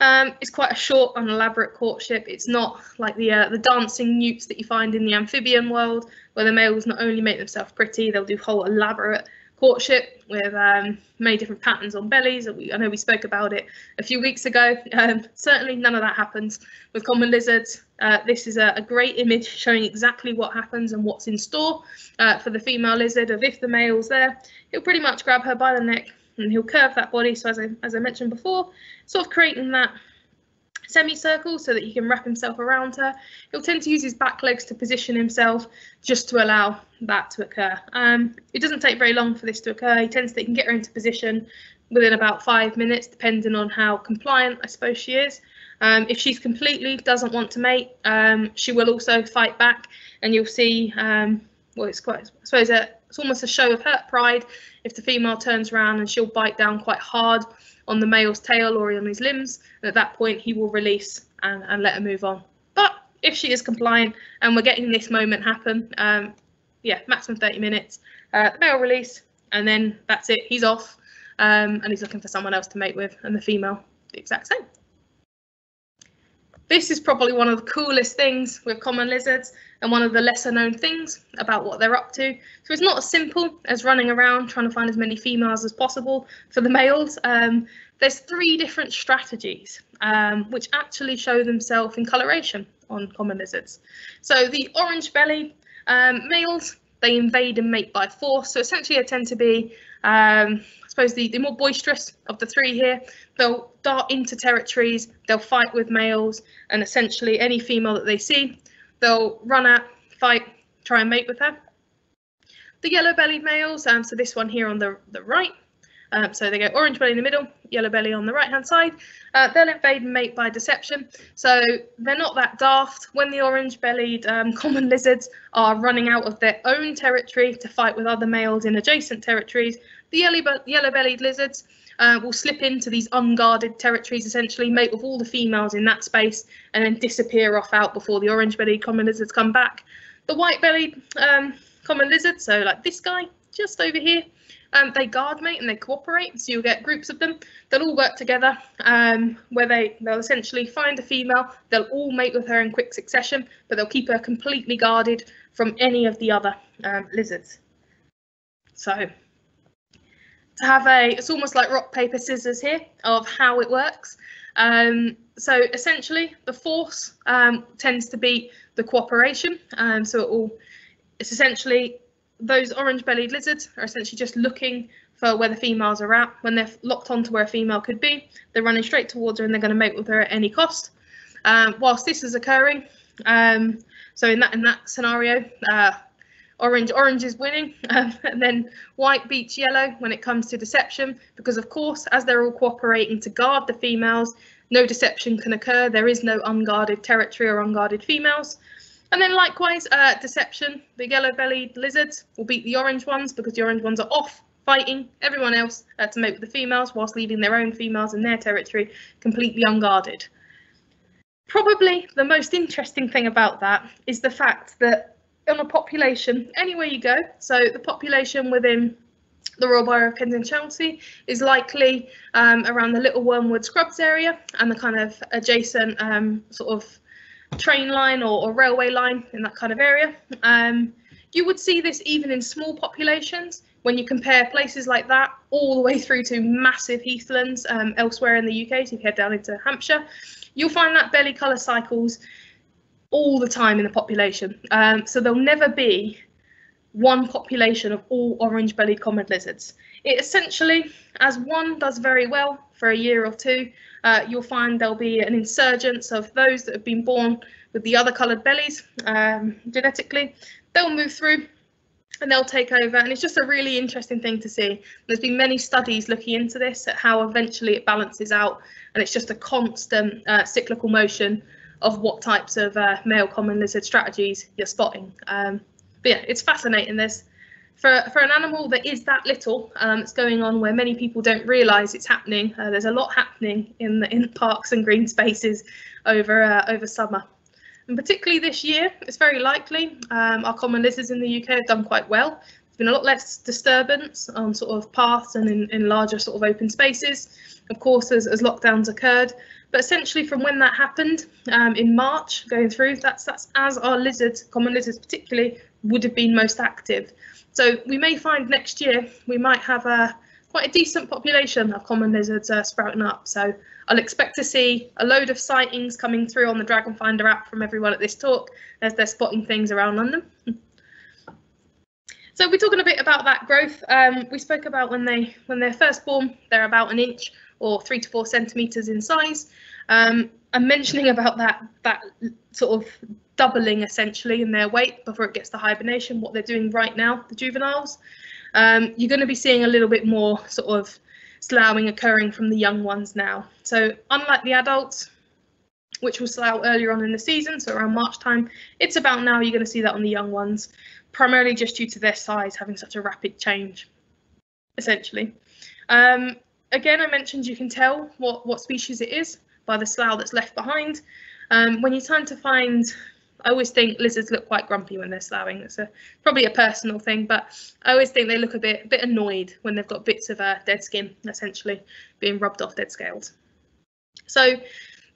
Um, it's quite a short and elaborate courtship. It's not like the uh, the dancing newts that you find in the amphibian world, where the males not only make themselves pretty, they'll do whole elaborate courtship with um, many different patterns on bellies. I know we spoke about it a few weeks ago. Um, certainly none of that happens with common lizards. Uh, this is a, a, great image showing exactly what happens and what's in store uh, for the female lizard of if the male's there, he'll pretty much grab her by the neck and he'll curve that body. So as I, as I mentioned before, sort of creating that semicircle so that he can wrap himself around her. He'll tend to use his back legs to position himself just to allow that to occur. Um, it doesn't take very long for this to occur. He tends to he can get her into position within about five minutes, depending on how compliant I suppose she is. Um, if she's completely doesn't want to mate, um, she will also fight back, and you'll see. Um, well, it's quite. I suppose a, it's almost a show of hurt pride if the female turns around and she'll bite down quite hard on the male's tail or on his limbs. And at that point, he will release and, and let her move on. But if she is compliant and we're getting this moment happen, um, yeah, maximum 30 minutes, uh, the male release, and then that's it. He's off um, and he's looking for someone else to mate with, and the female, the exact same. This is probably one of the coolest things with common lizards and one of the lesser known things about what they're up to. So it's not as simple as running around trying to find as many females as possible for the males. Um, there's three different strategies um, which actually show themselves in coloration on common lizards. So the orange belly um, males, they invade and mate by force. So essentially they tend to be, um, I suppose, the, the more boisterous of the three here. They'll dart into territories, they'll fight with males, and essentially any female that they see, they'll run at, fight, try and mate with her. The yellow-bellied males, um, so this one here on the, the right, um, so they go orange belly in the middle, yellow belly on the right hand side. Uh, they'll invade and mate by deception. So they're not that daft. When the orange bellied um, [LAUGHS] common lizards are running out of their own territory to fight with other males in adjacent territories, the yellow bellied lizards uh, will slip into these unguarded territories, essentially mate with all the females in that space and then disappear off out before the orange bellied common lizards come back. The white bellied um, common lizard, so like this guy just over here, um, they guard mate and they cooperate, so you'll get groups of them. They'll all work together, um, where they they'll essentially find a female. They'll all mate with her in quick succession, but they'll keep her completely guarded from any of the other um, lizards. So to have a, it's almost like rock paper scissors here of how it works. Um, so essentially, the force um, tends to be the cooperation. Um, so it all, it's essentially those orange-bellied lizards are essentially just looking for where the females are at. When they're locked onto where a female could be, they're running straight towards her and they're going to mate with her at any cost. Um, whilst this is occurring, um, so in that in that scenario, uh, orange orange is winning, [LAUGHS] um, and then white beats yellow when it comes to deception, because of course, as they're all cooperating to guard the females, no deception can occur. There is no unguarded territory or unguarded females. And then likewise, uh, deception, the yellow-bellied lizards will beat the orange ones because the orange ones are off fighting everyone else uh, to mate with the females whilst leaving their own females in their territory completely unguarded. Probably the most interesting thing about that is the fact that on a population, anywhere you go, so the population within the Royal Borough of Kensington Chelsea is likely um, around the Little Wormwood Scrubs area and the kind of adjacent um, sort of train line or, or, railway line in that kind of area. Um, you would see this even in small populations when you compare places like that all the way through to massive heathlands um, elsewhere in the UK. So if you head down into Hampshire, you'll find that belly colour cycles all the time in the population. Um, so there'll never be one population of all orange-bellied common lizards. It essentially, as one does very well for a year or two, uh, you'll find there'll be an insurgence of those that have been born with the other coloured bellies um, genetically. They'll move through and they'll take over. And it's just a really interesting thing to see. There's been many studies looking into this, at how eventually it balances out. And it's just a constant uh, cyclical motion of what types of uh, male common lizard strategies you're spotting. Um, but yeah, it's fascinating. There's for for an animal that is that little, um, it's going on where many people don't realise it's happening. Uh, there's a lot happening in the in parks and green spaces over uh, over summer. And particularly this year, it's very likely um, our common lizards in the UK have done quite well. There's been a lot less disturbance on sort of paths and in, in larger sort of open spaces. Of course, as, as lockdowns occurred, but essentially from when that happened um, in March going through, that's that's as our lizards, common lizards particularly, would have been most active. So we may find next year we might have a quite a decent population of common lizards uh, sprouting up. So I'll expect to see a load of sightings coming through on the Dragon Finder app from everyone at this talk as they're spotting things around London. [LAUGHS] so we're talking a bit about that growth. Um, we spoke about when they when they're first born, they're about an inch or three to four centimeters in size. Um, I'm mentioning about that that sort of doubling essentially in their weight before it gets to hibernation, what they're doing right now, the juveniles. Um, you're going to be seeing a little bit more sort of sloughing occurring from the young ones now. So unlike the adults, which will slough earlier on in the season, so around March time, it's about now you're going to see that on the young ones, primarily just due to their size having such a rapid change, essentially. Um, again, I mentioned you can tell what, what species it is by the slough that's left behind. Um, when you time to find I always think lizards look quite grumpy when they're sloughing. It's a probably a personal thing, but I always think they look a bit a bit annoyed when they've got bits of uh, dead skin essentially being rubbed off dead scales. So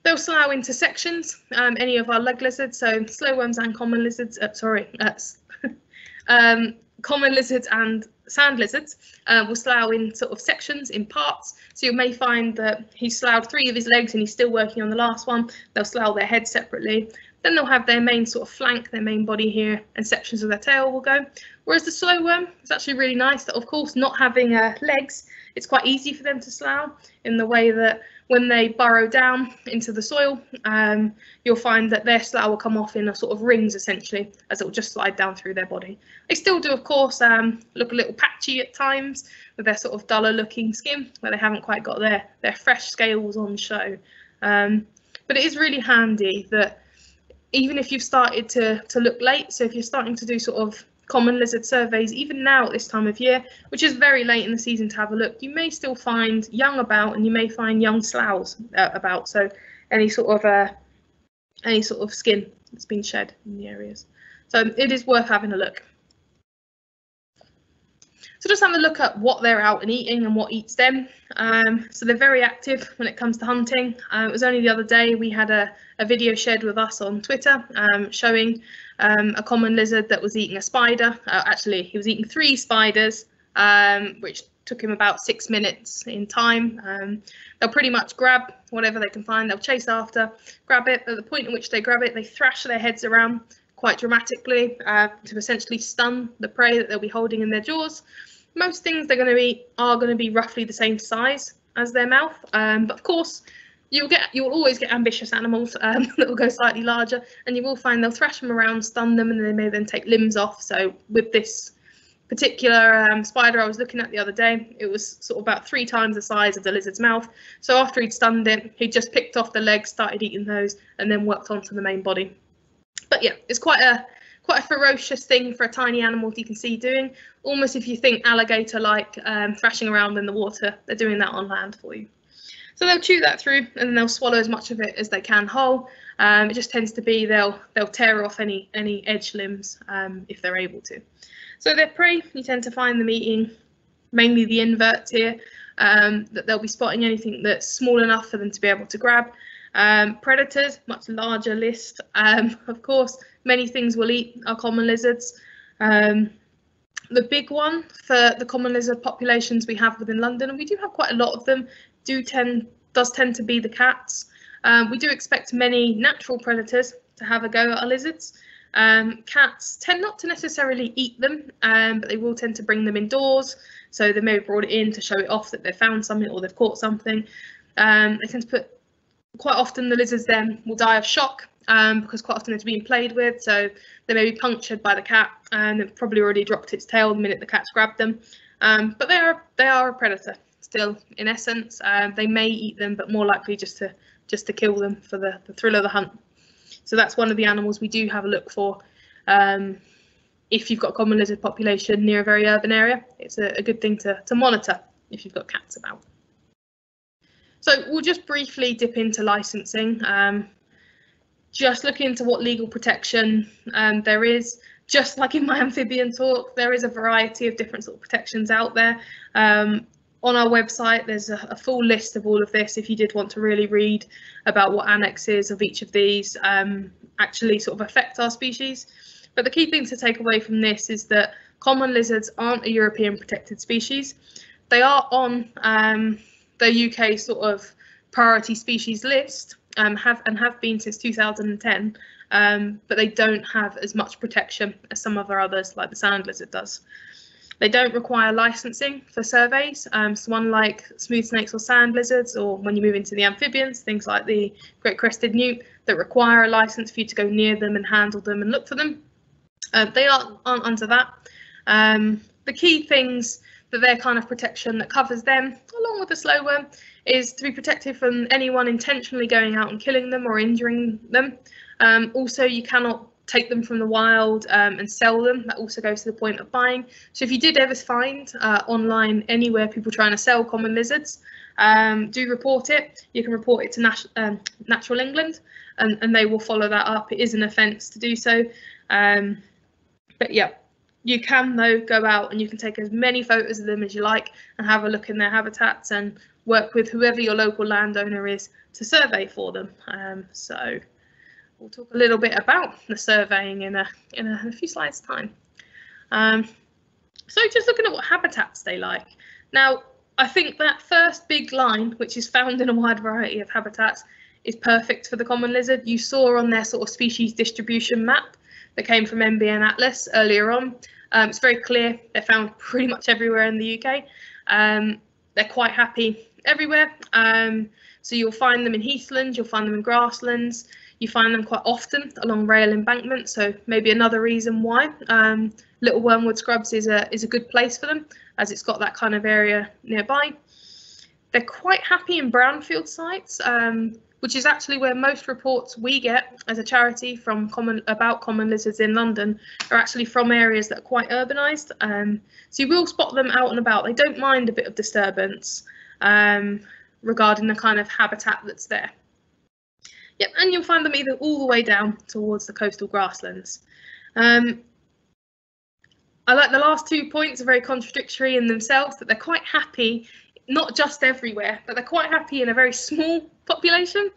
they'll slough into sections, um, any of our leg lizards, so slow worms and common lizards, uh, sorry, uh, [LAUGHS] um, common lizards and sand lizards uh, will slough in sort of sections, in parts. So you may find that he's sloughed three of his legs and he's still working on the last one. They'll slough their head separately. Then they'll have their main sort of flank, their main body here, and sections of their tail will go. Whereas the slow worm is actually really nice that, of course, not having uh, legs, it's quite easy for them to slough in the way that when they burrow down into the soil, um, you'll find that their slough will come off in a sort of rings essentially, as it will just slide down through their body. They still do, of course, um, look a little patchy at times with their sort of duller looking skin, where they haven't quite got their, their fresh scales on show. Um, but it is really handy that even if you've started to, to look late, so if you're starting to do sort of common lizard surveys, even now at this time of year, which is very late in the season to have a look, you may still find young about and you may find young sloughs uh, about. So any sort of uh, any sort of skin that's been shed in the areas. So it is worth having a look. So just have a look at what they're out and eating and what eats them. Um, so they're very active when it comes to hunting. Uh, it was only the other day we had a, a video shared with us on Twitter um, showing um, a common lizard that was eating a spider. Uh, actually, he was eating three spiders, um, which took him about six minutes in time. Um, they'll pretty much grab whatever they can find. They'll chase after, grab it. At the point in which they grab it, they thrash their heads around quite dramatically uh, to essentially stun the prey that they'll be holding in their jaws most things they're going to eat are going to be roughly the same size as their mouth. Um, but of course, you'll get you'll always get ambitious animals [LAUGHS] um, that will go slightly larger, and you will find they'll thrash them around, stun them, and they may then take limbs off. So with this particular um, spider I was looking at the other day, it was sort of about three times the size of the lizard's mouth. So after he'd stunned it, he just picked off the legs, started eating those, and then worked onto the main body. But yeah, it's quite a quite a ferocious thing for a tiny animal you can see doing. Almost if you think alligator like um, thrashing around in the water, they're doing that on land for you. So they'll chew that through and they'll swallow as much of it as they can whole. Um, it just tends to be they'll they'll tear off any any edge limbs um, if they're able to. So their prey, you tend to find them eating mainly the inverts here. Um, that they'll be spotting anything that's small enough for them to be able to grab. Um, predators, much larger list. Um, [LAUGHS] of course, many things will eat our common lizards. Um, the big one for the common lizard populations we have within London, and we do have quite a lot of them, do tend does tend to be the cats. Um, we do expect many natural predators to have a go at our lizards. Um, cats tend not to necessarily eat them, um, but they will tend to bring them indoors. So they may have brought it in to show it off that they've found something or they've caught something. They tend to put quite often the lizards then will die of shock um, because quite often it's being played with. So they may be punctured by the cat and they've probably already dropped its tail the minute the cat's grabbed them. Um, but they are they are a predator still in essence. Um, they may eat them, but more likely just to just to kill them for the, the thrill of the hunt. So that's one of the animals we do have a look for. Um, if you've got common lizard population near a very urban area, it's a, a good thing to, to monitor if you've got cats about. So we'll just briefly dip into licensing. Um, just look into what legal protection um, there is. Just like in my [LAUGHS] amphibian talk, there is a variety of different sort of protections out there. Um, on our website, there's a, a, full list of all of this if you did want to really read about what annexes of each of these um, actually sort of affect our species. But the key thing to take away from this is that common lizards aren't a European protected species. They are on um, the UK sort of priority species list um, have and have been since 2010, um, but they don't have as much protection as some of our others, like the sand lizard does. They don't require licensing for surveys, um, so unlike smooth snakes or sand lizards, or when you move into the amphibians, things like the great crested newt that require a license for you to go near them and handle them and look for them, uh, they aren't, aren't under that. Um, the key things their kind of protection that covers them, along with the slow worm, is to be protected from anyone intentionally going out and killing them or injuring them. Um, also, you cannot take them from the wild um, and sell them. That also goes to the point of buying. So if you did ever find uh, online anywhere people trying to sell common lizards, um, do report it. You can report it to Nat um, Natural England and, and they will follow that up. It is an offence to do so. Um, but yeah, you can though go out and you can take as many photos of them as you like and have a look in their habitats and work with whoever your local landowner is to survey for them. Um, so we'll talk a little bit about the surveying in a in a, in a few slides time. Um, so just looking at what habitats they like. Now, I think that first big line, which is found in a wide variety of habitats, is perfect for the common lizard. You saw on their sort of species distribution map that came from NBN Atlas earlier on. Um, it's very clear they're found [LAUGHS] pretty much everywhere in the UK. Um, they're quite happy everywhere. Um, so you'll find them in heathlands, you'll find them in grasslands, you find them quite often along rail embankments. So maybe another reason why um, Little Wormwood Scrubs is a is a good place for them, as it's got that kind of area nearby. They're quite happy in brownfield sites, um, which is actually where most reports we get as a charity from common about common lizards in London are actually from areas that are quite urbanised. Um, so you will spot them out and about. They don't mind a bit of disturbance um, regarding the kind of habitat that's there. Yep, and you'll find them either all the way down towards the coastal grasslands. Um, I like the last two points are very contradictory in themselves, that they're quite happy, not just everywhere, but they're quite happy in a very small population,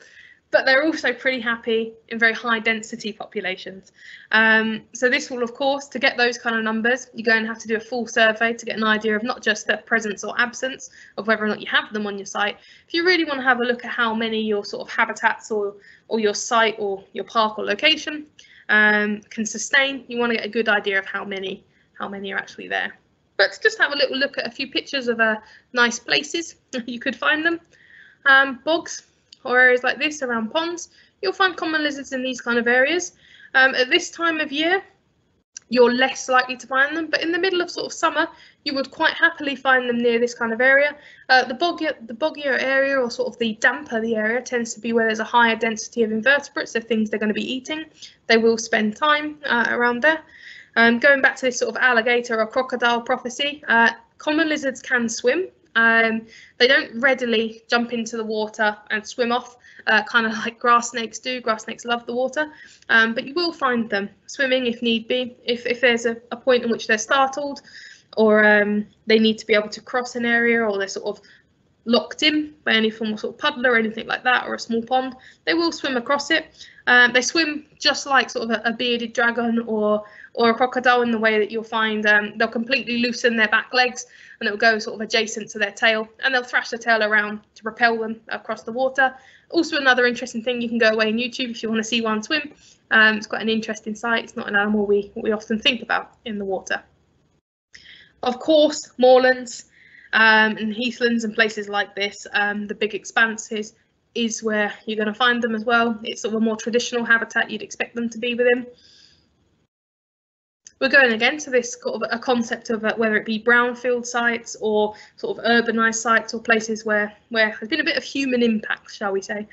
but they're also pretty happy in very high density populations. Um, so this will, of course, to get those kind of numbers, you're going to have to do a full survey to get an idea of not just their presence or absence of whether or not you have them on your site. If you really want to have a look at how many your sort of habitats or, or your site or your park or location um, can sustain, you want to get a good idea of how many how many are actually there. But just have a little look at a few pictures of uh, nice places [LAUGHS] you could find them. Um, bogs or areas like this around ponds, you'll find common lizards in these kind of areas. Um, at this time of year, you're less likely to find them, but in the middle of sort of summer, you would quite happily find them near this kind of area. Uh, the, boggier, the boggier area, or sort of the damper the area, tends to be where there's a higher density of invertebrates, so things they're going to be eating. They will spend time uh, around there. Um, going back to this sort of alligator or crocodile prophecy, uh, common lizards can swim. Um, they don't readily jump into the water and swim off, uh, kind of [LAUGHS] like grass snakes do. Grass snakes love the water, um, but you will find them swimming if need be. If, if there's a, a point in which they're startled or um, they need to be able to cross an area or they're sort of locked in by any form of sort of puddle or anything like that or a small pond, they will swim across it. Um, they swim just like sort of a, a, bearded dragon or or a crocodile in the way that you'll find um, they'll completely loosen their back legs and it'll go sort of adjacent to their tail and they'll thrash the tail around to propel them across the water. Also another interesting thing, you can go away on YouTube if you want to see one swim. Um, it's quite an interesting sight. It's not an animal we, we often think about in the water. Of course, moorlands um, and heathlands and places like this, um, the big expanses is where you're going to find them as well. It's sort of a more traditional habitat you'd expect them to be within we're going again to this sort of a concept of uh, whether it be brownfield sites or sort of urbanized sites or places where where there's been a bit of human impact, shall we say.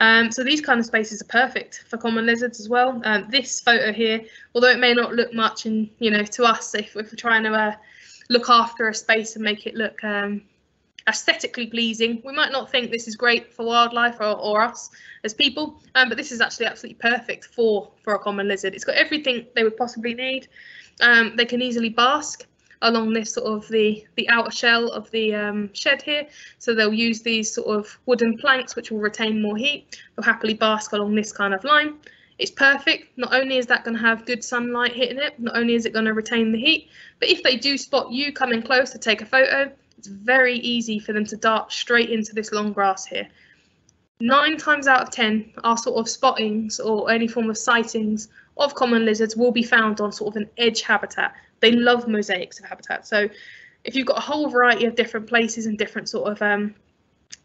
Um, so these kind of spaces are perfect for common lizards as well. Um, this photo here, although it may not look much, and you know, to us, if, if we're trying to uh, look after a space and make it look um, aesthetically pleasing. We might not think this is great for wildlife or, or us as people, um, but this is actually absolutely perfect for, for a common lizard. It's got everything they would possibly need. Um, they can easily bask along this sort of the, the outer shell of the um, shed here. So they'll use these sort of wooden planks which will retain more heat. They'll happily bask along this kind of line. It's perfect. Not only is that going to have good sunlight hitting it, not only is it going to retain the heat, but if they do spot you coming close to take a photo, it's very easy for them to dart straight into this long grass here. Nine times out of 10, our sort of spottings or any form of sightings of common lizards will be found on sort of an edge habitat. They love mosaics of habitat. So if you've got a whole variety of different places and different sort of um,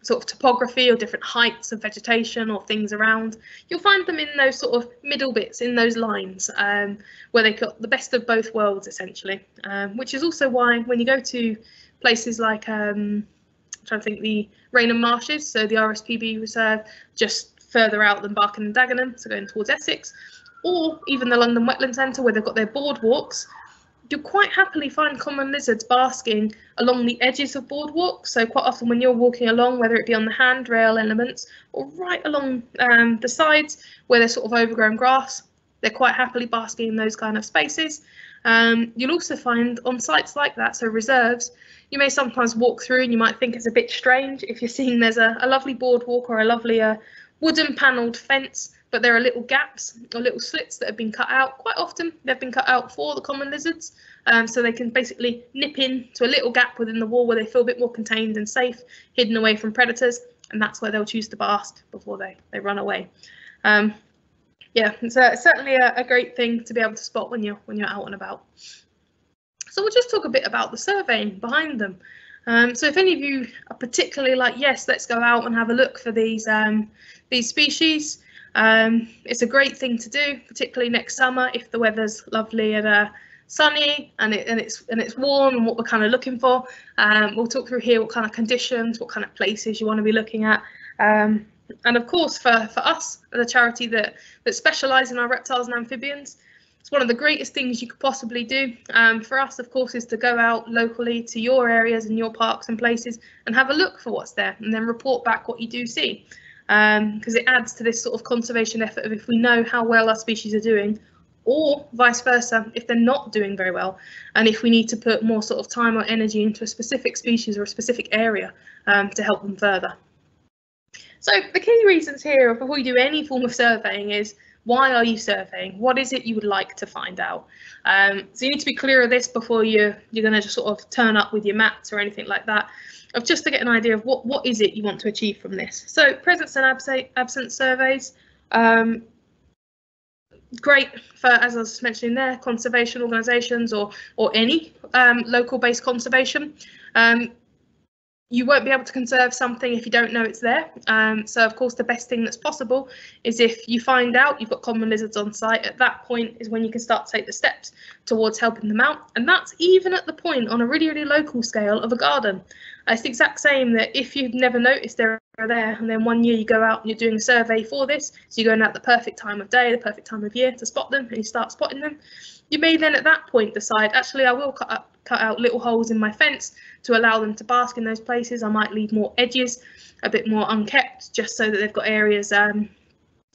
sort of topography or different heights of vegetation or things around, you'll find them in those sort of middle bits, in those lines, um, where they got the best of both worlds essentially. Um, which is also why when you go to places like um, I'm trying to think the Rainham Marshes, so the RSPB Reserve just further out than Barking and Dagenham, so going towards Essex, or even the London Wetland Centre where they've got their boardwalks, you'll quite happily find common lizards basking along the edges of boardwalks. So quite often when you're walking along, whether it be on the handrail elements or right along um, the sides where there's sort of overgrown grass, they're quite happily basking in those kind of spaces. Um, you'll also find on sites like that, so reserves, you may sometimes walk through and you might think it's a bit strange if you're seeing there's a, a lovely boardwalk or a lovely uh, wooden panelled fence, but there are little gaps or little slits that have been cut out. Quite often they've been cut out for the common lizards, um, so they can basically nip in to a little gap within the wall where they feel a bit more contained and safe, hidden away from predators, and that's where they'll choose to bask before they, they run away. Um, yeah, it's uh, certainly a, a great thing to be able to spot when you're when you're out and about. So we'll just talk a bit about the surveying behind them. Um, so if any of you are particularly like, yes, let's go out and have a look for these um, these species, um, it's a great thing to do, particularly next summer if the weather's lovely and uh, sunny and, it, and it's and it's warm and what we're kind of looking for. Um, we'll talk through here what kind of conditions, what kind of places you want to be looking at. Um, and of course, for, for us, as a charity that, that specialise in our reptiles and amphibians, it's one of the greatest things you could possibly do. Um, for us, of course, is to go out locally to your areas and your parks and places and have a look for what's there and then report back what you do see. Because um, it adds to this sort of conservation effort of if we know how well our species are doing, or vice versa, if they're not doing very well, and if we need to put more sort of time or energy into a specific species or a specific area um, to help them further. So the key reasons here before you do any form of surveying is why are you surveying? What is it you would like to find out? Um, so you need to be clear of this before you you're going to just sort of turn up with your maps or anything like that. Of just to get an idea of what what is it you want to achieve from this. So presence and absence absence surveys. Um, great for, as I was mentioning there, conservation organisations or or any um, local based conservation. You won't be able to conserve something if you don't know it's there. Um, so of course the best thing that's possible is if you find out you've got common lizards on site, at that point is when you can start to take the steps towards helping them out. And that's even at the point on a really, really local scale of a garden. It's the exact same that if you've never noticed they're there and then one year you go out and you're doing a survey for this, so you're going out the perfect time of day, the perfect time of year to spot them and you start spotting them, you may then at that point decide, actually I will cut, up, cut out little holes in my fence to allow them to bask in those places. I might leave more edges, a bit more unkept, just so that they've got areas um,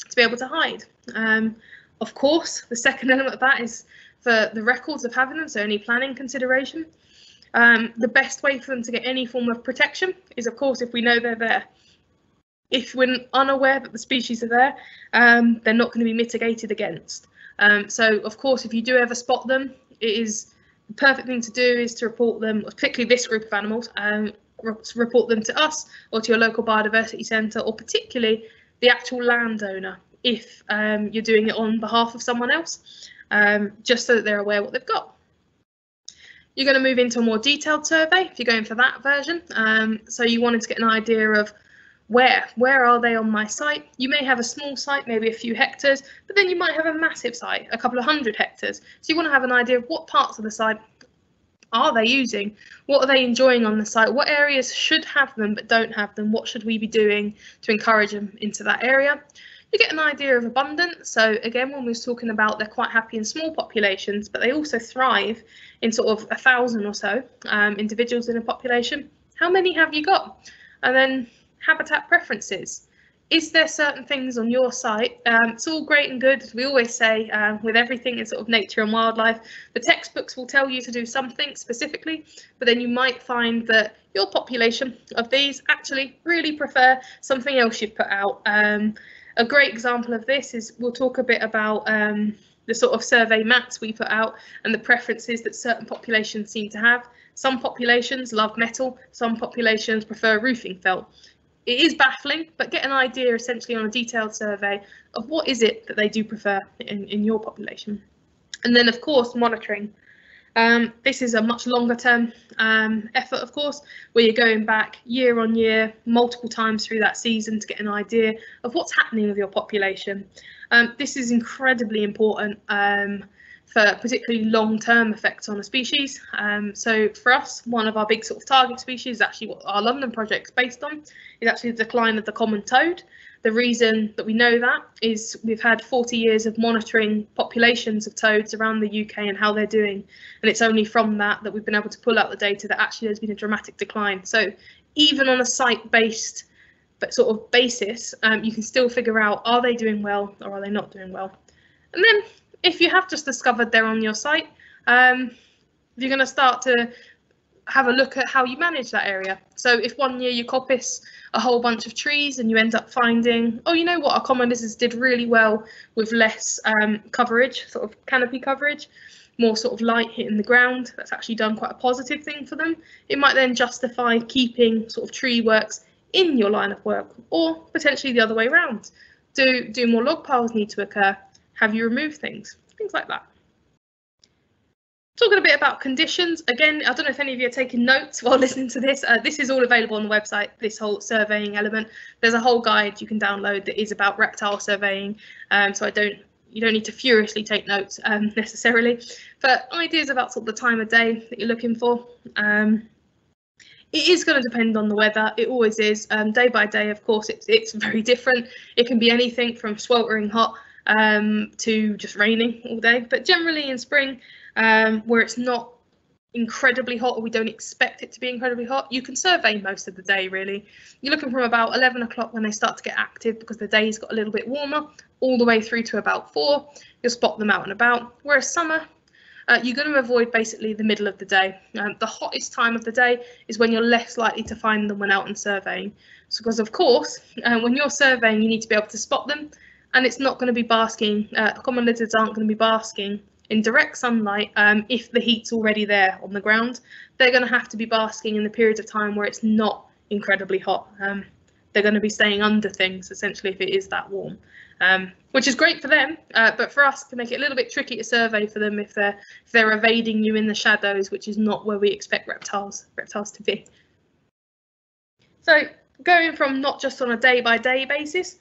to be able to hide. Um, of course, the second [LAUGHS] element of that is for the records of having them, so any planning consideration. Um, the best way for them to get any form of protection is, of course, if we know they're there. If we're unaware that the species are there, um, they're not going to be mitigated against. Um, so, of course, if you do ever spot them, it is the perfect thing to do is to report them, particularly this group of animals, um, report them to us or to your local biodiversity centre or particularly the actual landowner if um, you're doing it on behalf of someone else, um, just so that they're aware what they've got. You're going to move into a more detailed survey if you're going for that version. Um, so you wanted to get an idea of where where are they on my site? You may have a small site maybe a few hectares but then you might have a massive site a couple of hundred hectares. So you want to have an idea of what parts of the site are they using? What are they enjoying on the site? What areas should have them but don't have them? What should we be doing to encourage them into that area? You get an idea of abundance. So again when we was talking about they're quite happy in small populations but they also thrive in sort of a thousand or so um, individuals in a population. How many have you got? And then habitat preferences. Is there certain things on your site? Um, it's all great and good, as we always say, uh, with everything in sort of nature and wildlife. The textbooks will tell you to do something specifically, but then you might find that your population of these actually really prefer something else you've put out. Um, a great example of this is we'll talk a bit about um, the sort of survey mats we put out and the preferences that certain populations seem to have. Some populations love metal, some populations prefer roofing felt it is baffling, but get an idea essentially on a detailed survey of what is it that they do prefer in, in your population. And then of course monitoring. Um, this is a much longer term um, effort, of course, where you're going back year on year, multiple times through that season to get an idea of what's happening with your population. Um, this is incredibly important um, for particularly long-term effects on a species. Um, so for us, one of our big sort of target species, actually what our London project is based on, is actually the decline of the common toad. The reason that we know that is we've had 40 years of monitoring populations of toads around the UK and how they're doing. And it's only from that that we've been able to pull out the data that actually there's been a dramatic decline. So even on a site-based but sort of basis, um, you can still figure out are they doing well or are they not doing well. And then if you have just discovered they're on your site, um, you're going to start to have a look at how you manage that area. So if one year you coppice a whole bunch of trees and you end up finding, oh, you know what, our common lizards did really well with less um, coverage, sort of canopy coverage, more sort of light hitting the ground. That's actually done quite a positive thing for them. It might then justify keeping sort of tree works in your line of work or potentially the other way around. Do, do more log piles need to occur? Have you removed things? Things like that. Talking a bit about conditions, again, I don't know if any of you are taking notes while [LAUGHS] listening to this. Uh, this is all available on the website, this whole surveying element. There's a whole guide you can download that is about reptile surveying, um, so I don't you don't need to furiously take notes um, [LAUGHS] necessarily, but ideas about sort of the time of day that you're looking for. Um, it is going to depend on the weather. It always is. Um, day by day, of course, it's it's [LAUGHS] very different. It can be anything from sweltering hot um, to just raining all day. But generally in spring, um, where it's not incredibly hot or we don't expect it to be incredibly hot, you can survey most of the day really. You're looking from about 11 o'clock when they start to get active because the day's got a little bit warmer, all the way through to about 4. You'll spot them out and about. Whereas summer, uh, you're going to avoid basically the middle of the day. Um, the hottest time of the day is when you're less likely to find them when out and surveying. So, because of course, uh, when you're surveying, you need to be able to spot them, and it's not going to be basking. Uh, common lizards aren't going to be basking in direct sunlight um, if the heat's already there on the ground. They're going to have to be basking in the periods of time where it's not incredibly hot. Um, they're going to be staying under things essentially if it is that warm um, which is great for them, uh, but for us can make it a little bit tricky to survey for them if they're if they're evading you in the shadows, which is not where we expect reptiles reptiles to be. So going from not just on a day by day basis,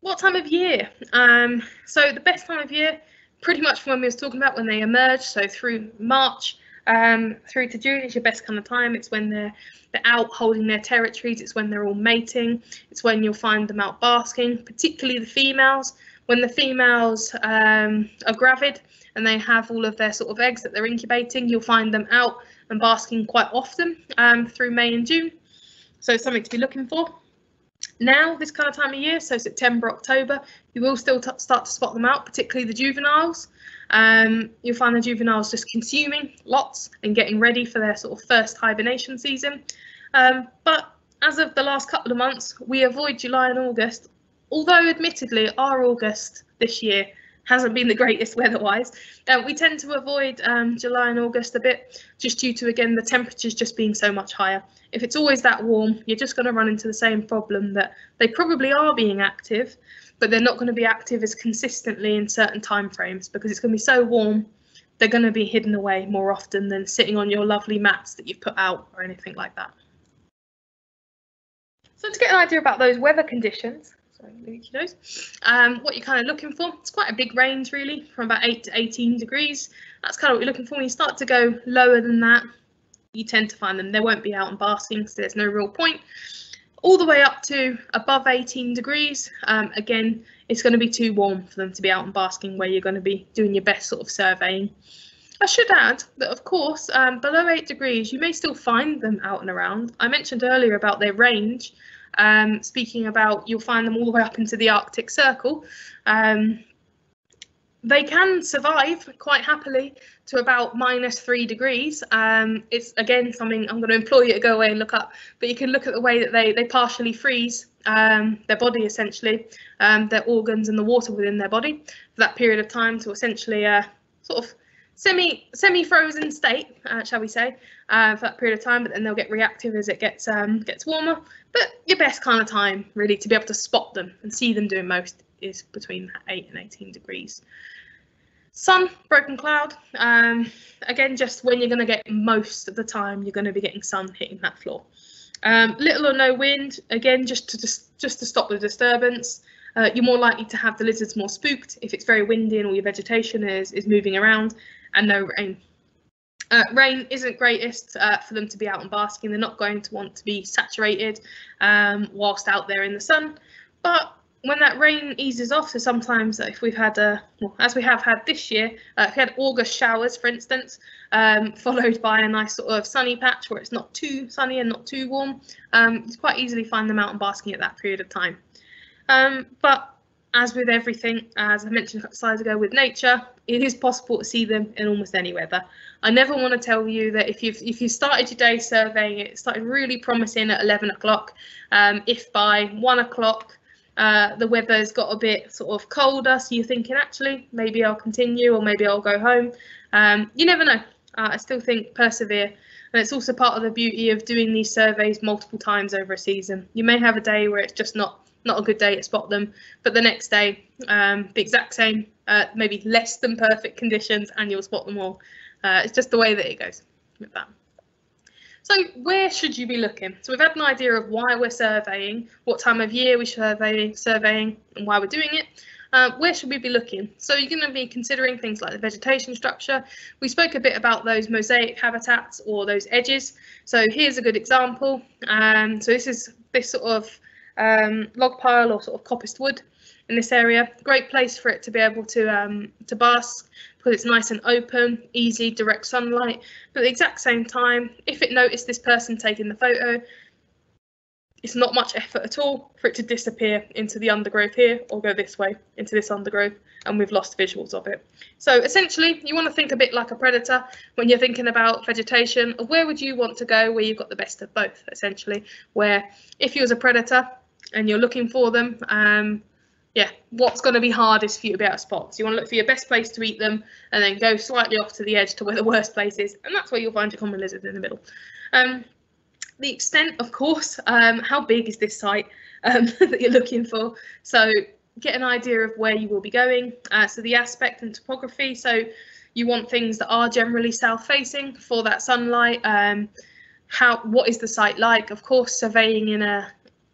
what time of year? Um, so the best time of year, pretty much when we was talking about when they emerge, so through March um, through to June is your best kind of time. It's when they're they're out holding their territories. It's when they're all mating. It's when you'll find them out basking, particularly the females. When the females um, are gravid and they have all of their sort of eggs that they're incubating, you'll find them out and basking quite often um, through May and June. So something to be looking for. Now, this kind of time of year, so September, October, you will still start to spot them out, particularly the juveniles. Um, you'll find the juveniles just consuming lots and getting ready for their sort of first hibernation season. Um, but as of the last couple of months, we avoid July and August, although admittedly our August this year hasn't been the greatest [LAUGHS] weather-wise. Uh, we tend to avoid um, July and August a bit just due to, again, the temperatures just being so much higher. If it's always that warm, you're just going to run into the same problem that they probably are being active, but they're not going to be active as consistently in certain time frames because it's going to be so warm they're going to be hidden away more often than sitting on your lovely mats that you've put out or anything like that. So to get an idea about those weather conditions, sorry, those, um, what you're kind of looking for, it's quite a big range really, from about 8 to 18 degrees. That's kind of what you're looking for. When you start to go lower than that, you tend to find them. They won't be out and basking, so there's no real point all the way up to above 18 degrees. Um, again, it's going to be too warm for them to be out and basking where you're going to be doing your best sort of surveying. I should add that, of course, um, below 8 degrees, you may still find them out and around. I mentioned earlier about their range. Um, speaking about, you'll find them all the way up into the Arctic Circle. Um, they can survive quite happily to about minus three degrees. Um, it's again something I'm going to employ you to go away and look up, but you can look at the way that they, they partially freeze um, their body essentially, um, their organs and the water within their body for that period of time to essentially uh, sort of semi semi frozen state, uh, shall we say, uh, for that period of time. But then they'll get reactive as it gets um, gets warmer. But your best kind of time really to be able to spot them and see them doing most is between 8 and 18 degrees. Sun, broken cloud. Um, again, just when you're going to get most of the time, you're going to be getting sun hitting that floor. Um, little or no wind, again, just to just, just to stop the disturbance. Uh, you're more likely to have the lizards more spooked if it's very windy and all your vegetation is, is moving around and no rain. Uh, rain isn't greatest uh, for them to be out and basking. They're not going to want to be saturated um, whilst out there in the sun, but when that rain eases off, so sometimes if we've had a, well, as we have had this year, uh, if we had August showers, for instance, um, [LAUGHS] followed by a nice sort of sunny patch where it's not too sunny and not too warm, um, you quite easily find them out and basking at that period of time. Um, but as with everything, as I mentioned a couple slides ago with nature, it is possible to see them in almost any weather. I never want to tell you that if you've if you started your day surveying, it started really promising at 11 o'clock. Um, if by one o'clock uh, the weather's got a bit sort of colder, so you're thinking actually maybe I'll continue or maybe I'll go home. Um, you never know. Uh, I still think persevere. And it's also part of the beauty of doing these surveys multiple times over a season. You may have a day where it's just not not a good day to spot them, but the next day, um, the exact same, uh, maybe less than perfect conditions, and you'll spot them all. Uh, it's just the way that it goes with that. So where should you be looking? So we've had an idea of why we're surveying, what time of year we're surveying, surveying and why we're doing it. Uh, where should we be looking? So you're going to be considering things like the vegetation structure. We spoke a bit about those mosaic habitats or those edges. So here's a good example. Um, so this is this sort of um, log pile or sort of coppiced wood in this area. Great place for it to be able to um, to bask because it's nice and open, easy, direct sunlight. But at the exact same time, if it noticed this person taking the photo, it's not much effort at all for it to disappear into the undergrowth here or go this way into this undergrowth and we've lost visuals of it. So essentially you want to think a bit like a predator when you're thinking about vegetation of where would you want to go where you've got the best of both essentially where if you was a predator and you're looking for them um, yeah, what's going to be hardest for you to be able to spot. So you want to look for your best place to eat them and then go slightly off to the edge to where the worst place is. And that's where you'll find your common lizard in the middle. Um, the extent, of course, um, how big is this site um, [LAUGHS] that you're looking for? So get an idea of where you will be going. Uh, so the aspect and topography. So you want things that are generally south facing for that sunlight. Um, how what is the site like? Of course, surveying in a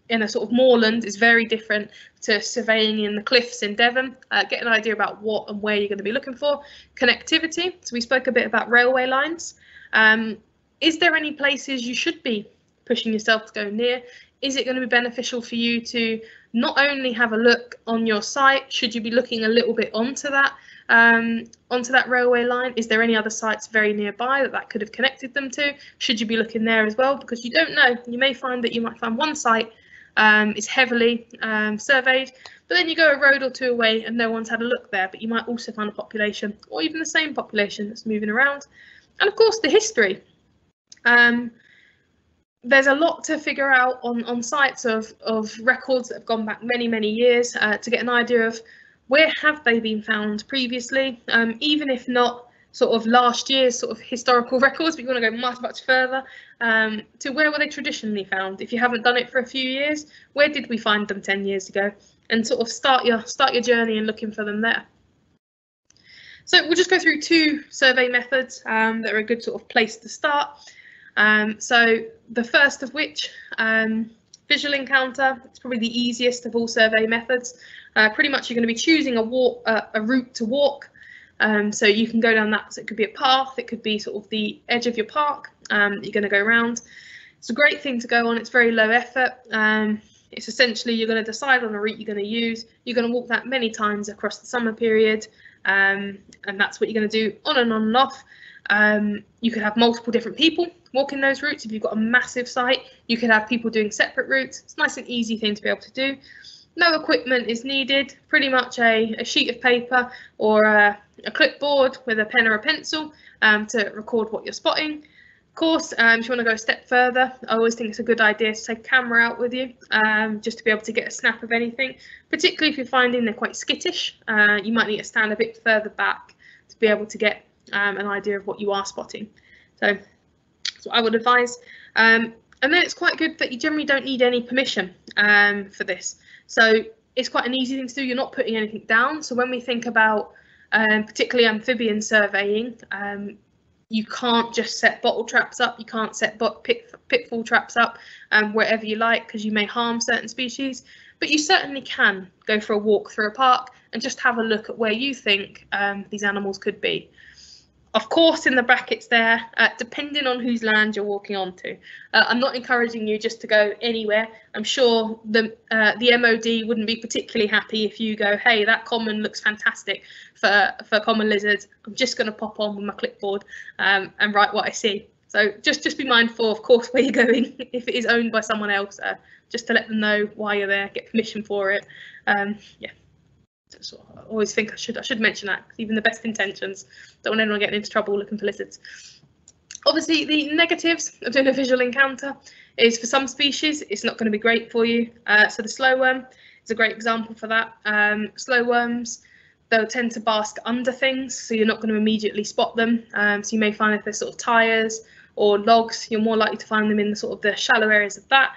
in a sort of moorland is very different to surveying in the cliffs in Devon. Uh, get an idea about what and where you're going to be looking for. Connectivity. So we spoke a bit about railway lines. Um, is there any places you should be pushing yourself to go near? Is it going to be beneficial for you to not only have a look on your site, should you be looking a little bit onto that um, onto that railway line? Is there any other sites very nearby that that could have connected them to? Should you be looking there as well? Because you don't know. You may find that you might find one site um, is heavily um, surveyed. But then you go a road or two away and no one's had a look there, but you might also find a population or even the same population that's moving around. And of course, the history. Um, there's a lot to figure out on, on sites of, of records that have gone back many, many years uh, to get an idea of where have they been found previously, um, even if not sort of last year's sort of historical [LAUGHS] records, but you want to go much, much further um, to where were they traditionally found? If you haven't done it for a few years, where did we find them 10 years ago? And sort of start your start your journey and looking for them there. So we'll just go through two survey methods um, that are a good sort of place to start. Um, so the first of which, um, visual encounter, it's probably the easiest of all survey methods. Uh, pretty much you're going to be choosing a walk, uh, a route to walk um, so you can go down that. So it could be a path, it could be sort of the edge of your park um, you're going to go around. It's a great thing to go on. It's very low effort. Um, it's essentially you're going to decide on a route you're going to use. You're going to walk that many times across the summer period, um, and that's what you're going to do on and on and off. Um, you could have multiple different people walking those routes. If you've got a massive site, you could have people doing separate routes. It's a nice and easy thing to be able to do. No equipment is needed, pretty much a, a sheet of paper or a, a, clipboard with a pen or a pencil um, to record what you're spotting. Course, um, if you want to go a step further, I always think it's a good idea to take a camera out with you um, just to be able to get a snap of anything, particularly if you're finding they're quite skittish. Uh, you might need to stand a bit further back to be able to get um, an idea of what you are spotting. So that's what I would advise. Um, and then it's quite good that you generally don't need any permission um, for this. So it's quite an easy thing to do. You're not putting anything down. So when we think about um, particularly amphibian surveying, you can't just set bottle traps up. You can't set pit, pitfall traps up um, wherever you like because you may harm certain species. But you certainly can go for a walk through a park and just have a look at where you think um, these animals could be of course in the brackets there uh, depending on whose land you're walking onto. Uh, i'm not encouraging you just to go anywhere. I'm sure the uh, the mod wouldn't be particularly happy if you go hey that common looks fantastic for for common lizards. I'm just going to pop on with my clipboard um, and write what i see. So just just be mindful of course [LAUGHS] where you're going if it is owned by someone else uh, just to let them know why you're there get permission for it. Um, yeah I always think I should I should mention that even the best intentions don't want anyone getting into trouble looking for lizards. Obviously, the negatives of doing a visual encounter is for some species it's not going to be great for you. Uh, so the slow worm is a great example for that. Um, slow worms they'll tend to bask under things, so you're not going to immediately spot them. Um, so you may find if they're sort of tires or logs, you're more likely to find them in the sort of the shallow areas of that.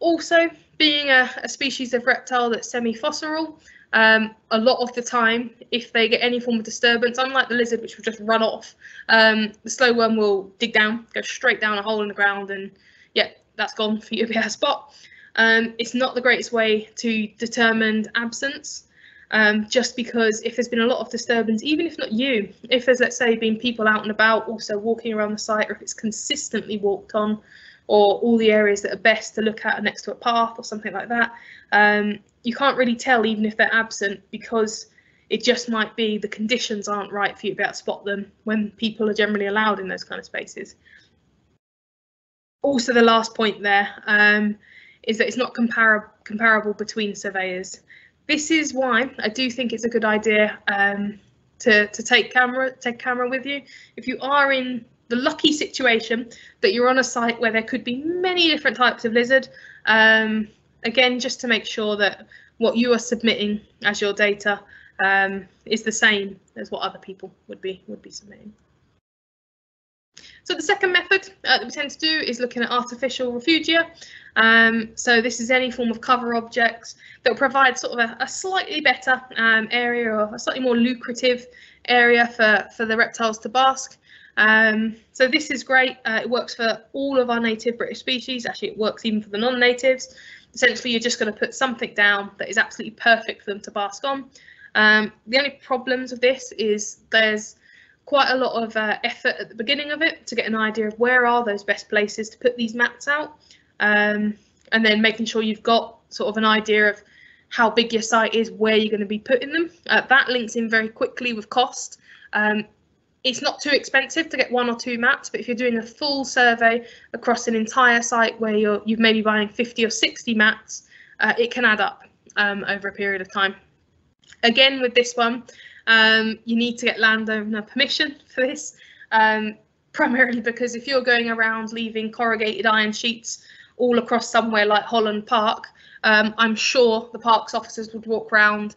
Also, being a, a species of reptile that's semi-fossorial, um, a lot of the time, if they get any form of disturbance, unlike the lizard, which will just run off, um, the slow worm will dig down, go straight down a hole in the ground, and yeah, that's gone for you to be a spot. Um, it's not the greatest way to determine absence, um, just because if there's been a lot of disturbance, even if not you, if there's, let's say, been people out and about also walking around the site, or if it's consistently walked on, or all the areas that are best to look at are next to a path or something like that, um, you can't really tell even if they're absent because it just might be the conditions aren't right for you to be able to spot them when people are generally allowed in those kind of spaces. Also, the last point there um, is that it's not compar comparable between surveyors. This is why I do think it's a good idea um, to, to take camera take camera with you. If you are in the lucky situation that you're on a site where there could be many different types of lizard, um, again, just to make sure that what you are submitting as your data um, is the same as what other people would be would be submitting. So the second method uh, that we tend to do is looking at artificial refugia. Um, so this is any form of cover objects that will provide sort of a, a slightly better um, area or a slightly more lucrative area for, for the reptiles to bask. Um, so this is great. Uh, it works for all of our native British species. Actually, it works even for the non-natives. Essentially, you're just going to put something down that is absolutely perfect for them to bask on. Um, the only problems with this is there's quite a lot of uh, effort at the beginning of it to get an idea of where are those best places to put these mats out um, and then making sure you've got sort of an idea of how big your site is, where you're going to be putting them. Uh, that links in very quickly with cost. Um, it's not too expensive to get one or two mats, but if you're doing a full survey across an entire site where you're you may be buying 50 or 60 mats, uh, it can add up um, over a period of time. Again, with this one, um, you need to get landowner permission for this, um, primarily because if you're going around leaving corrugated iron sheets all across somewhere like Holland Park, um, I'm sure the parks officers would walk around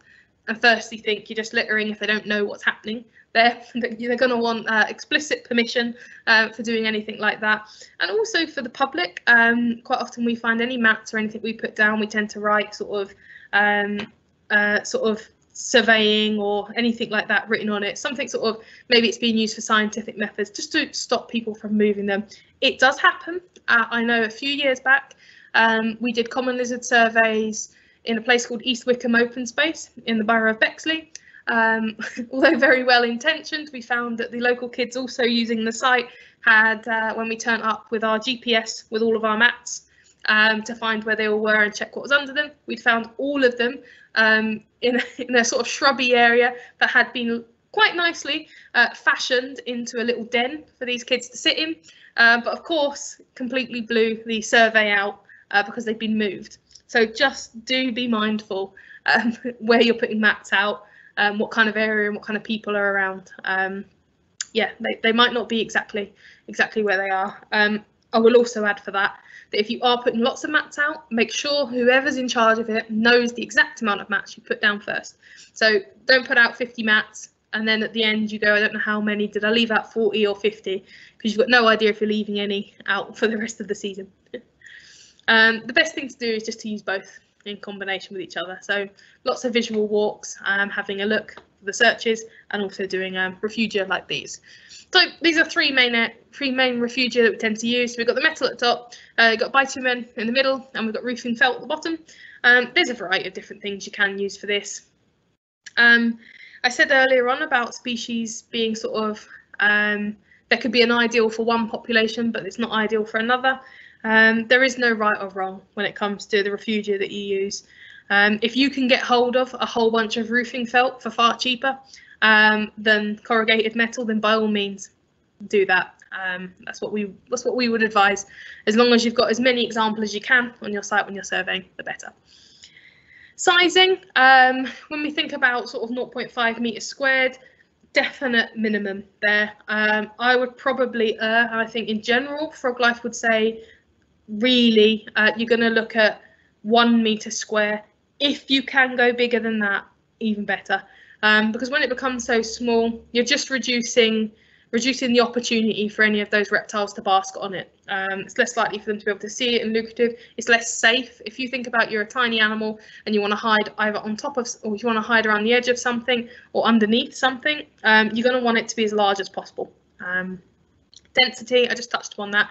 and firstly think you're just littering if they don't know what's happening there. They're [LAUGHS] going to want uh, explicit permission uh, for doing anything like that. And also for the public, um, quite often we find any mats or anything we put down, we tend to write sort of um, uh, sort of surveying or anything like that written on it. Something sort of maybe it's being used for scientific methods just to stop people from moving them. It does happen. Uh, I know a few years back um, we did common lizard surveys in a place called East Wickham Open Space in the borough of Bexley. Um, [LAUGHS] although very well intentioned, we found that the local kids also using the site had, uh, when we turned up with our GPS with all of our mats um, to find where they all were and check what was under them, we'd found all of them um, in, a, [LAUGHS] in a sort of shrubby area that had been quite nicely uh, fashioned into a little den for these kids to sit in. Uh, but of course, completely blew the survey out uh, because they've been moved. So just do be mindful um, [LAUGHS] where you're putting mats out, um, what kind of area and what kind of people are around. Um, yeah, they, they might not be exactly exactly where they are. Um, I will also add for that that if you are putting lots of mats out, make sure whoever's in charge of it knows the exact amount of mats you put down first. So don't put out 50 mats and then at the end you go, I don't know how many, did I leave out 40 or 50? Because you've got no idea if you're leaving any out for the rest of the season. [LAUGHS] um, the best thing to do is just to use both in combination with each other. So lots of visual walks, um, having a look for the searches and also doing um, refugia like these. So these are three main three main refugia that we tend to use. So we've got the metal at the top, uh, we've got bitumen in the middle, and we've got roofing felt at the bottom. Um, there's a variety of different things you can use for this. Um, I said earlier on about species being sort of um, there could be an ideal for one population, but it's not ideal for another. Um, there is no right or wrong when it comes to the refugia that you use. Um, if you can get hold of a whole bunch of roofing felt for far cheaper, um, than corrugated metal, then by all means do that. Um, that's what we that's what we would advise. As long as you've got as many examples as you can on your site when you're surveying, the better. Sizing, um, when we think about sort of 0.5 meters squared, definite minimum there. Um, I would probably err, I think in general, Froglife would say really uh, you're going to look at one meter square. If you can go bigger than that, even better. Um, because when it becomes so small, you're just reducing reducing the opportunity for any of those reptiles to bask on it. Um, it's less likely for them to be able to see it and lucrative. It's less safe. If you think about you're a tiny animal and you want to hide either on top of or you want to hide around the edge of something or underneath something, um, you're going to want it to be as large as possible. Um, density, I just touched upon that.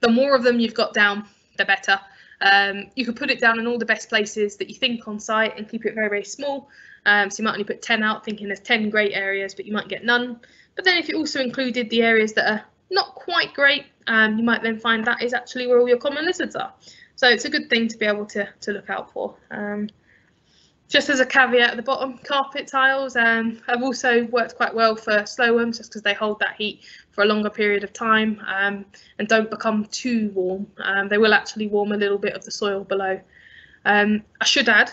The more of them you've got down, the better. Um, you could put it down in all the best places that you think on site and keep it very, very small. Um, so you might only put 10 out thinking there's 10 great areas, but you might get none. But then if you also included the areas that are not quite great, um, you might then find that is actually where all your common lizards are. So it's a good thing to be able to, to look out for. Um, just as a caveat at the bottom, carpet tiles um, have also worked quite well for slow worms just because they hold that heat for a longer period of time um, and don't become too warm. Um, they will actually warm a little bit of the soil below. Um, I should add,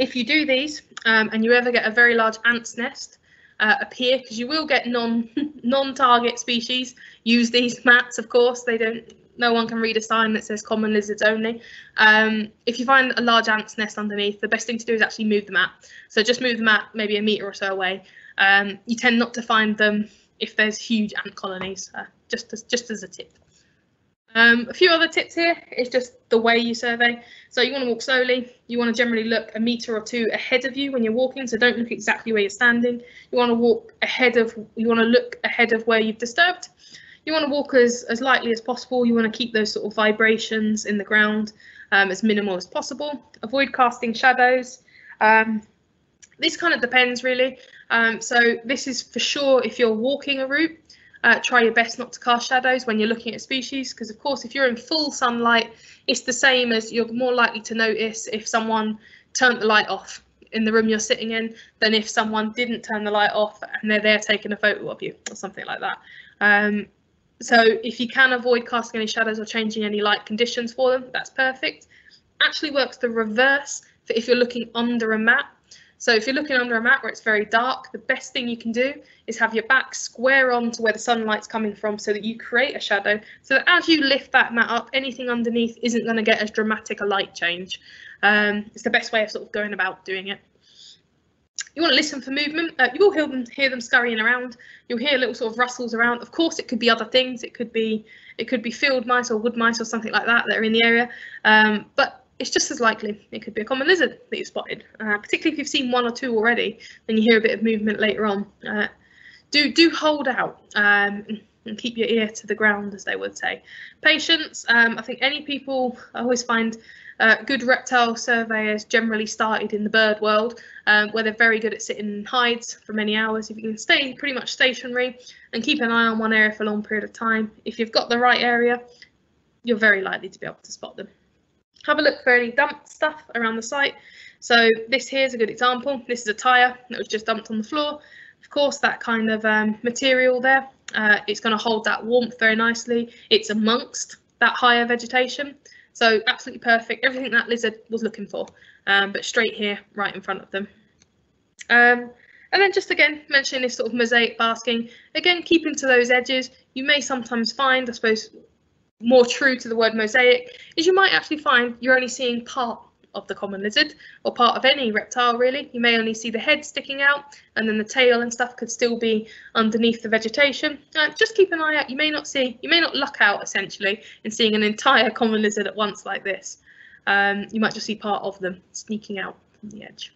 if you do these um, and you ever get a very large ant's nest, uh, appear because you will get non [LAUGHS] non-target species. Use these [LAUGHS] mats of course. They don't no one can read a sign that says common lizards only. Um, if you find a large ant's nest underneath the best thing to do is actually move the mat. So just move the mat maybe a meter or so away. Um, you tend not to find them if there's huge ant colonies uh, just as just as a tip um, a few other tips here is just the way you survey. So you want to walk slowly. You want to generally look a metre or two ahead of you when you're walking. So don't look exactly where you're standing. You want to walk ahead of, you want to look ahead of where you've disturbed. You want to walk as, as lightly as possible. You want to keep those sort of vibrations in the ground um, as minimal as possible. Avoid casting shadows. Um, this kind of depends really. Um, so this is for sure if you're walking a route, uh, try your best not to cast shadows when you're looking at species because of course if you're in full sunlight it's the same as you're more likely to notice if someone turned the light off in the room you're sitting in than if someone didn't turn the light off and they're there taking a photo of you or something like that. Um, so if you can avoid casting any shadows or changing any light conditions for them, that's perfect. Actually works the reverse for if you're looking under a mat so if you're looking under a mat where it's very dark, the best thing you can do is have your back square on to where the sunlight's coming from so that you create a shadow. So that as you lift that mat up, anything underneath isn't going to get as dramatic a light change. Um, it's the best way of sort of going about doing it. You want to listen for movement. Uh, you will hear them hear them scurrying around. You'll hear little sort of rustles around. Of course, it could be other things. It could be it could be field mice or wood mice or something like that that are in the area. Um, but it's just as likely it could be a common lizard that you've spotted. Uh, particularly if you've seen one or two already, then you hear a bit of movement later on. Uh, do do hold out um, and keep your ear to the ground, as they would say. Patience. Um, I think any people I always find uh, good reptile surveyors generally started in the bird world, um, where they're very good at sitting in hides for many hours. If you can stay pretty much stationary and keep an eye on one area for a long period of time, if you've got the right area, you're very likely to be able to spot them. Have a look for any dumped stuff around the site. So this here is a good example. This is a tyre that was just dumped on the floor. Of course, that kind of um, material there, uh, it's going to hold that warmth very nicely. It's amongst that higher vegetation. So absolutely perfect, everything that lizard was looking for, um, but straight here, right in front of them. Um, and then just again, mentioning this sort of mosaic basking, again, keeping to those edges, you may sometimes find, I suppose, more true to the word mosaic is you might actually find you're only seeing part of the common lizard or part of any reptile really. You may only see the head sticking out and then the tail and stuff could still be underneath the vegetation. Uh, just keep an eye out. You may not see you may not luck out essentially in seeing an entire common lizard at once like this. Um, you might just see part of them sneaking out from the edge.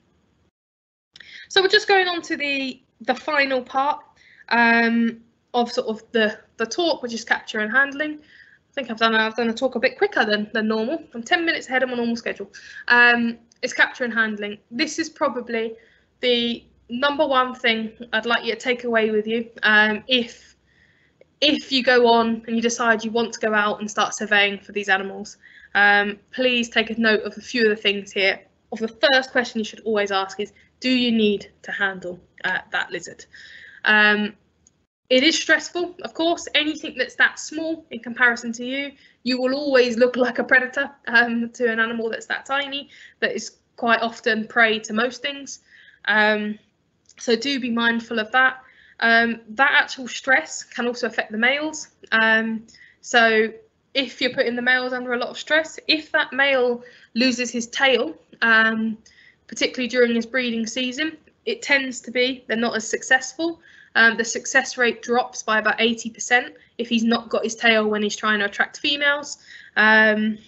So we're just going on to the the final part um, of sort of the the talk which is capture and handling I think I've done I've done a talk a bit quicker than, than normal. I'm 10 minutes ahead of my normal schedule. Um, it's capture and handling. This is probably the number one thing I'd like you to take away with you. Um, if if you go on and you decide you want to go out and start surveying for these animals, um, please take a note of a few of the things here. Of the first question you should always ask is, do you need to handle uh, that lizard? Um, it is stressful, of course. Anything that's that small in comparison to you, you will always look [LAUGHS] like a predator um, to an animal that's that tiny, that is quite often prey to most things. Um, so do be mindful of that. Um, that actual stress can also affect the males. Um, so if you're putting the males under a lot of stress, if that male loses his tail, um, particularly during his breeding season, it tends to be they're not as successful. Um, the success rate drops by about 80% if he's not got his tail when he's trying to attract females. Um,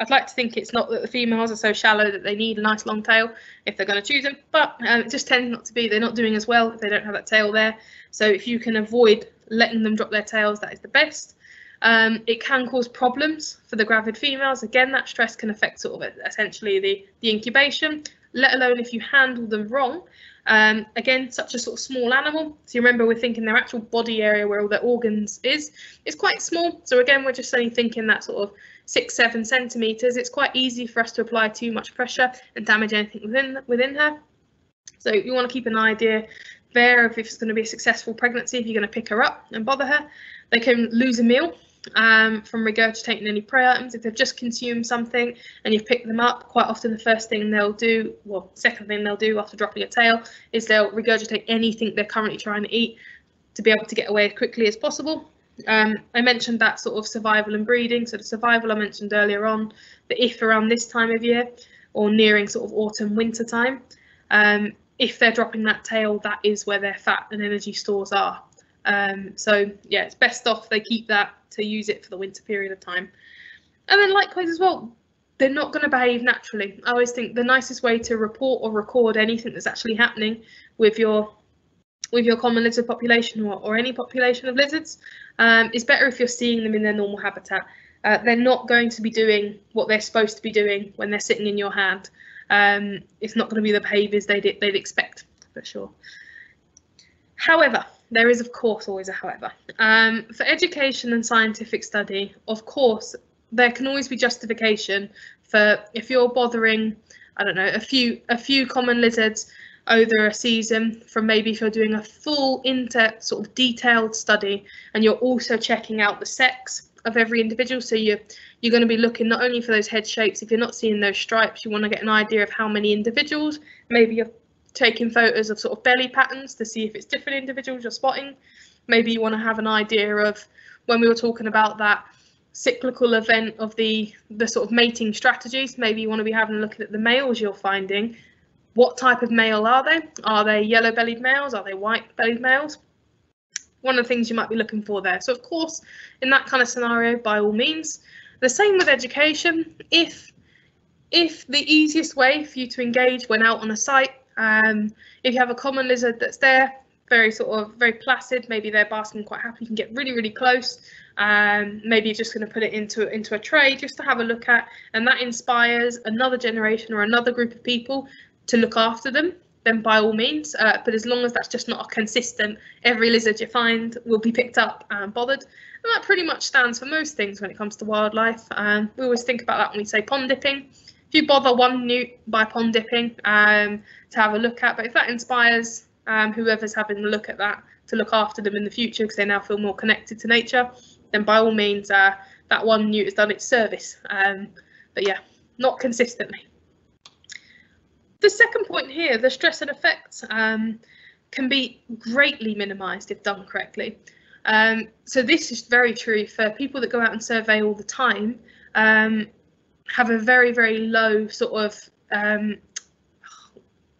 I'd like to think it's not that the females are so shallow that they need a nice long tail if they're going to choose them, but um, it just tends not to be. They're not doing as well if they don't have that tail there. So if you can avoid letting them drop their tails, that is the best. Um, it can cause problems for the gravid females. Again, that stress can affect sort of essentially the, the incubation, let alone if you handle them wrong. Um, again, such a sort of small animal. So you remember we're thinking their actual body area where all their organs is, is quite small. So again, we're just only thinking that sort of six, seven centimeters. It's quite easy for us to apply too much pressure and damage anything within within her. So you want to keep an idea there of if it's going to be a successful pregnancy, if you're going to pick her up and bother her. They can lose a meal um, from regurgitating any prey items. If they've just consumed something and you've picked them up, quite often the first thing they'll do, well, second thing they'll do after dropping a tail is they'll regurgitate anything they're currently trying to eat to be able to get away as quickly as possible. Um, I mentioned that sort of survival and breeding. So the survival I mentioned earlier on, that if around this time of year or nearing sort of autumn winter time, um, if they're dropping that tail, that is where their fat and energy stores are. Um, so yeah, it's best off they keep that to use it for the winter period of time. And then likewise as well, they're not going to behave naturally. I always think the nicest way to report or record anything that's actually happening with your with your common lizard population or, or any population of lizards um, is better if you're seeing them in their normal habitat. Uh, they're not going to be doing what they're supposed to be doing when they're sitting in your hand. Um, it's not going to be the behaviours they'd, they'd expect for sure. However, there is, of course, always a however. Um, for education and scientific study, of course, there can always be justification for if you're bothering, I don't know, a few a few common lizards over a season from maybe if you're doing a full inter sort of detailed study and you're also checking out the sex of every individual so you're you're going to be looking not only for those head shapes if you're not seeing those stripes you want to get an idea of how many individuals maybe you're taking photos of sort of belly patterns to see if it's different individuals you're spotting. Maybe you want to have an idea of when we were talking about that cyclical event of the the sort of mating strategies. Maybe you want to be having a look at the males you're finding. What type of male are they? Are they yellow-bellied males? Are they white-bellied males? One of the things you might be looking for there. So of course, in that kind of scenario, by all means. The same with education. If if the easiest way for you to engage when out on a site um, if you have a common lizard that's there, very sort of very placid, maybe they're basking quite happy, you can get really, really close. Um, maybe you're just going to put it into into a tray just to have a look at, and that inspires another generation or another group of people to look after them. Then by all means, uh, but as long as that's just not a consistent, every lizard you find will be picked up and bothered. And that pretty much stands for most things when it comes to wildlife. Um, we always think about that when we say pond dipping if you bother one newt by pond dipping um, to have a look at, but if that inspires um, whoever's having a look at that to look after them in the future because they now feel more connected to nature, then by all means, uh, that one newt has done its service. Um, but yeah, not consistently. The second point here, the stress and effects um, can be greatly minimised if done correctly. Um, so this is very true for people that go out and survey all the time. Um, have a very very low sort of um,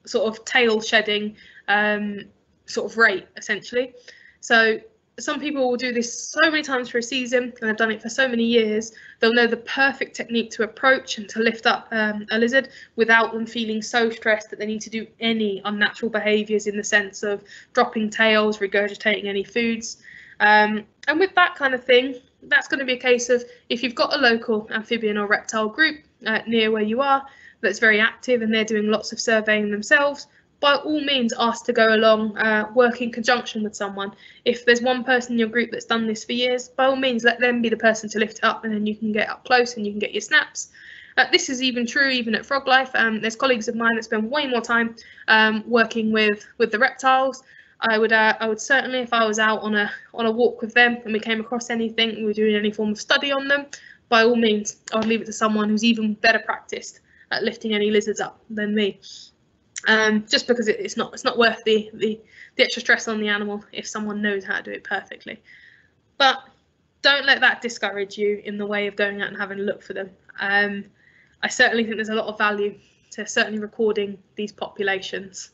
sort of tail shedding um, sort of rate essentially. So some people will do this so many times for a season and have done it for so many years they'll know the perfect technique to approach and to lift up um, a lizard without them feeling so stressed that they need to do any unnatural behaviours in the sense of dropping tails regurgitating any foods um, and with that kind of thing that's going to be a case of if you've got a local amphibian or reptile group uh, near where you are that's very active and they're doing lots of surveying themselves, by all means ask to go along, uh, work in conjunction with someone. If there's one person in your group that's done this for years, by all means let them be the person to lift it up and then you can get up close and you can get your snaps. Uh, this is even true even at Froglife. Um, there's colleagues of mine that spend way more time um, working with with the reptiles I would uh, I would certainly if I was out on a on a walk with them and we came across anything we were doing any form of study on them by all means I would leave it to someone who's even better practiced at lifting any lizards up than me. Um, just because it, it's not it's not worth the, the the extra stress on the animal if someone knows how to do it perfectly. But don't let that discourage you in the way of going out and having a look for them. Um, I certainly think there's a lot of value to certainly recording these populations.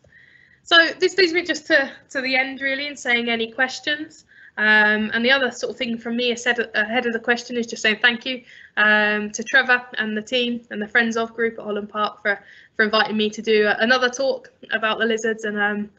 So this leads me just to, to the end really and saying any questions. Um, and the other sort of thing from me ahead of the question is just saying thank you um, to Trevor and the team and the Friends of group at Holland Park for, for inviting me to do another talk about the lizards. And um,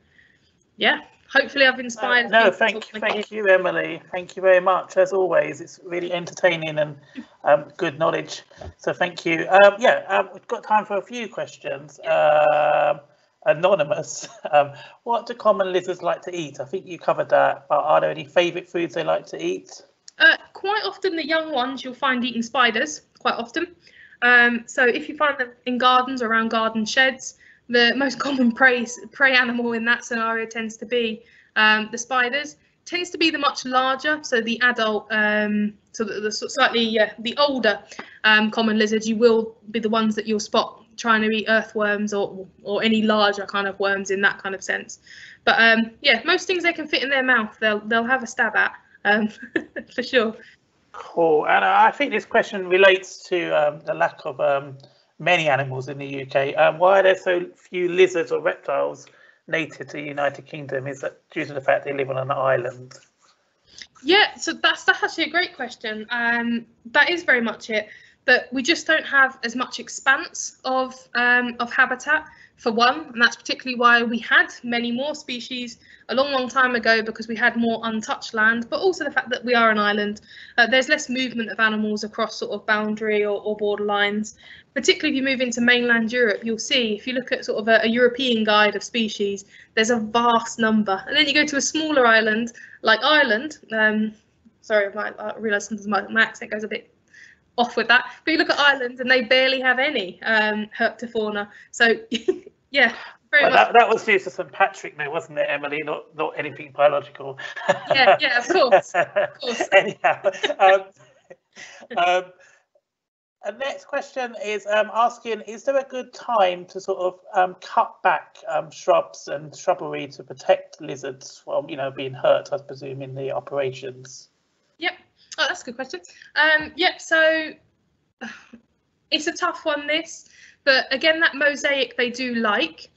yeah, hopefully I've inspired. Uh, no, thank you, thank you, Emily. Thank you very much. As always, it's really entertaining and um, good knowledge. So thank you. Um, yeah, um, we've got time for a few questions. Um, anonymous. [LAUGHS] Um, what do common lizards like to eat? I think you covered that. But are there any favourite foods they like to eat? Uh, quite often, the young ones you'll find eating spiders. Quite often. Um, so if you find them in gardens or around garden sheds, the most [LAUGHS] common prey prey animal in that scenario tends to be um, the spiders. Tends to be the much larger, so the adult, um, so the, the slightly uh, the older um, common lizards. You will be the ones that you'll spot trying to eat earthworms or or any larger kind of worms in that kind of sense. But um, yeah, most things they can fit in their mouth, they'll they'll have a stab at um, [LAUGHS] for sure. Cool, and I think this question relates to um, the lack of um, many animals in the UK. Um, why are there so few lizards or reptiles native to the United Kingdom? Is that due to the fact they live on an island? Yeah, so that's that's actually a great question. Um, that is very much it. But we just don't have as much expanse of um, of habitat for one, and that's particularly why we had many more species a long, long time ago because we had more untouched land, but also the fact that we are an island. Uh, there's less movement of animals across sort of boundary or, or border lines. Particularly if you move into mainland Europe, you'll see if you look at sort of a, a European guide of species, there's a vast number. And then you go to a smaller island like Ireland. Um, sorry, my, I realise sometimes my, my accent goes a bit off with that. But you look at Ireland and they barely have any um, herpetofauna. So [LAUGHS] yeah, well, that, that, was due to St Patrick, though, wasn't it, Emily? Not not anything biological. Yeah, yeah, of course. Of course. [LAUGHS] Anyhow, um, [LAUGHS] um, next question is um, asking: Is there a good time to sort of um, cut back um, shrubs and shrubbery to protect lizards from, you know, being hurt? I presume in the operations. Yep. Oh, that's a good question. Um, yep. So it's a tough one. This, but again, that mosaic they do like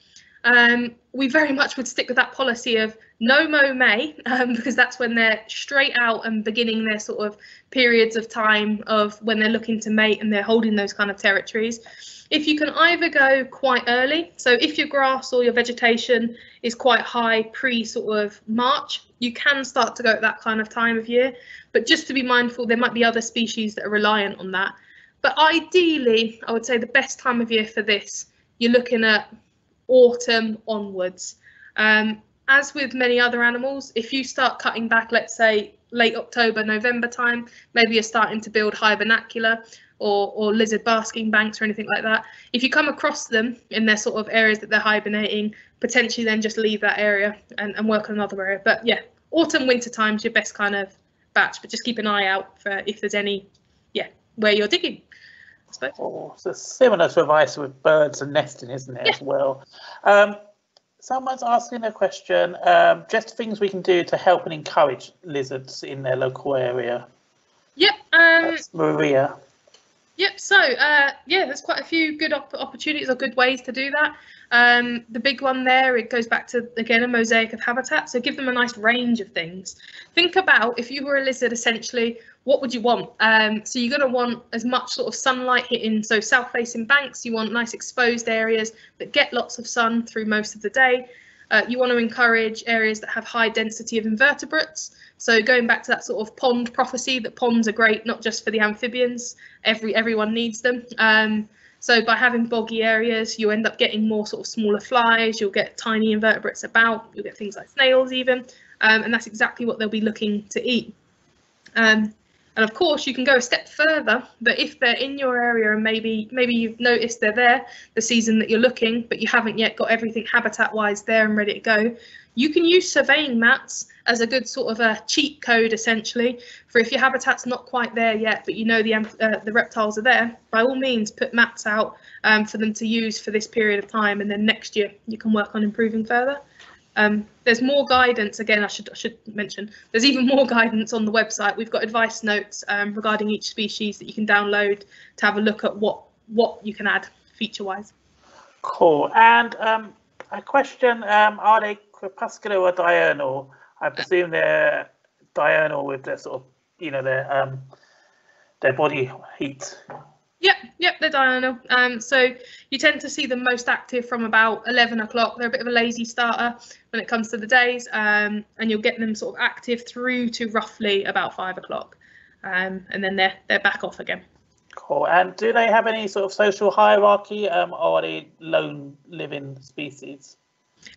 um, we very much would stick with that policy of No Mow May um, because that's when they're straight out and beginning their sort of periods of time of when they're looking to mate and they're holding those kind of territories. If you can either go quite early, so if your grass or your vegetation is quite high pre sort of March, you can start to go at that kind of time of year. But just to be mindful, there might be other species that are reliant on that. But ideally, I would say the best time of year for this, you're looking at autumn onwards. Um, as with many other animals, if you start cutting back, let's say late October, November time, maybe you're starting to build hibernacula or, or lizard basking banks or anything like that. If you come across them in their sort of areas that they're hibernating, potentially then just leave that area and, and work on another area. But yeah, autumn, winter time's your best kind of batch, but just keep an eye out for if there's any, yeah, where you're digging. Oh, so similar to advice with birds and nesting, isn't it, yeah. as well? Um, someone's asking a question, um, just things we can do to help and encourage lizards in their local area. Yep. Um, Maria. Yep. So, uh, yeah, there's quite a few good op opportunities or good ways to do that. Um, the big one there, it goes back to, again, a mosaic of habitat. So give them a nice range of things. Think about if you were a lizard, essentially, what would you want? Um, so you're going to want as much sort of sunlight hitting. So south facing banks, you want nice exposed areas that get lots of sun through most of the day. Uh, you want to encourage areas that have high density of invertebrates. So going back to that sort of pond prophecy, that ponds are great not just for the amphibians, every everyone needs them. Um, so by having boggy areas, you end up getting more sort of smaller flies, you'll get tiny invertebrates about, you'll get things like snails even, um, and that's exactly what they'll be looking to eat. Um, And of course, you can go a step further. But if they're in your area and maybe maybe you've noticed they're there the season that you're looking, but you haven't yet got everything habitat-wise there and ready to go, you can use surveying mats as a good sort of a cheat code essentially for if your habitat's not quite there yet, but you know the uh, the reptiles are there. By all means, put mats out um, for them to use for this period of time, and then next year you can work on improving further. Um, there's more guidance. Again, I should I should mention there's even more [LAUGHS] guidance on the website. We've got advice notes um, regarding each species that you can download to have a look at what what you can add feature wise. Cool. And um, a question: um, Are they crepuscular or diurnal? I presume they're diurnal with their sort of you know their um, their body heat Yep, yep, they're diurnal. Um, so you tend to see them most active from about 11 o'clock. They're a bit of a lazy starter when it comes to the days, um, and you'll get them sort of active through to roughly about five o'clock, um, and then they're they're back off again. Cool. And do they have any sort of social hierarchy, um, or are they lone living species?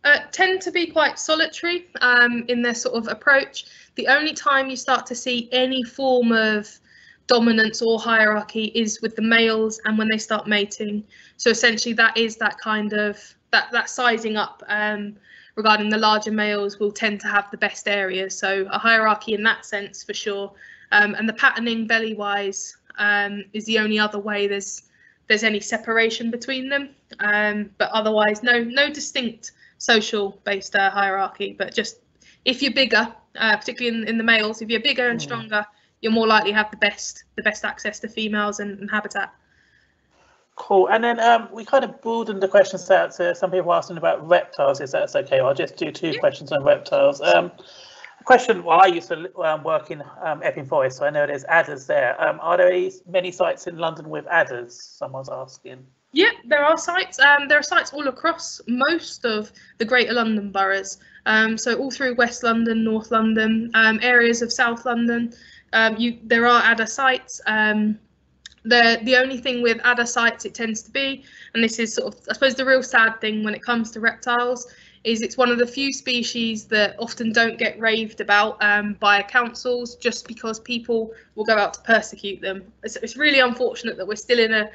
Uh, tend to be quite solitary um, in their sort of approach. The only time you start to see any form of dominance or hierarchy is with the males and when they start mating. So essentially that is that kind of that that sizing up um, regarding the larger males will tend to have the best areas. So a hierarchy in that sense for sure. Um, and the patterning belly wise um, is the only other way there's there's any separation between them. Um, but otherwise no no distinct social based uh, hierarchy, but just if you're bigger, uh, particularly in, in the males, if you're bigger and hmm. stronger, you're more likely to have the best the best access to females and, and habitat. Cool. And then um, we kind of broadened the questions out to some people asking about reptiles. Is that okay? I'll just do two yeah. questions on reptiles. Um, a question. Well, I used to um, work in um, Epping Forest, so I know there's adders there. Um, are there any, many sites in London with adders? Someone's asking. Yeah, there are sites. Um, there are sites all across most of the Greater London boroughs. Um, so all through West London, North London, um, areas of South London, um, you there are adder sites. Um, the the only thing with adder sites it tends to be, and this is sort of I suppose the real sad thing when it comes to reptiles, is it's one of the few species that often don't get raved about um, by councils just because people will go out to persecute them. It's, it's really unfortunate that we're still in a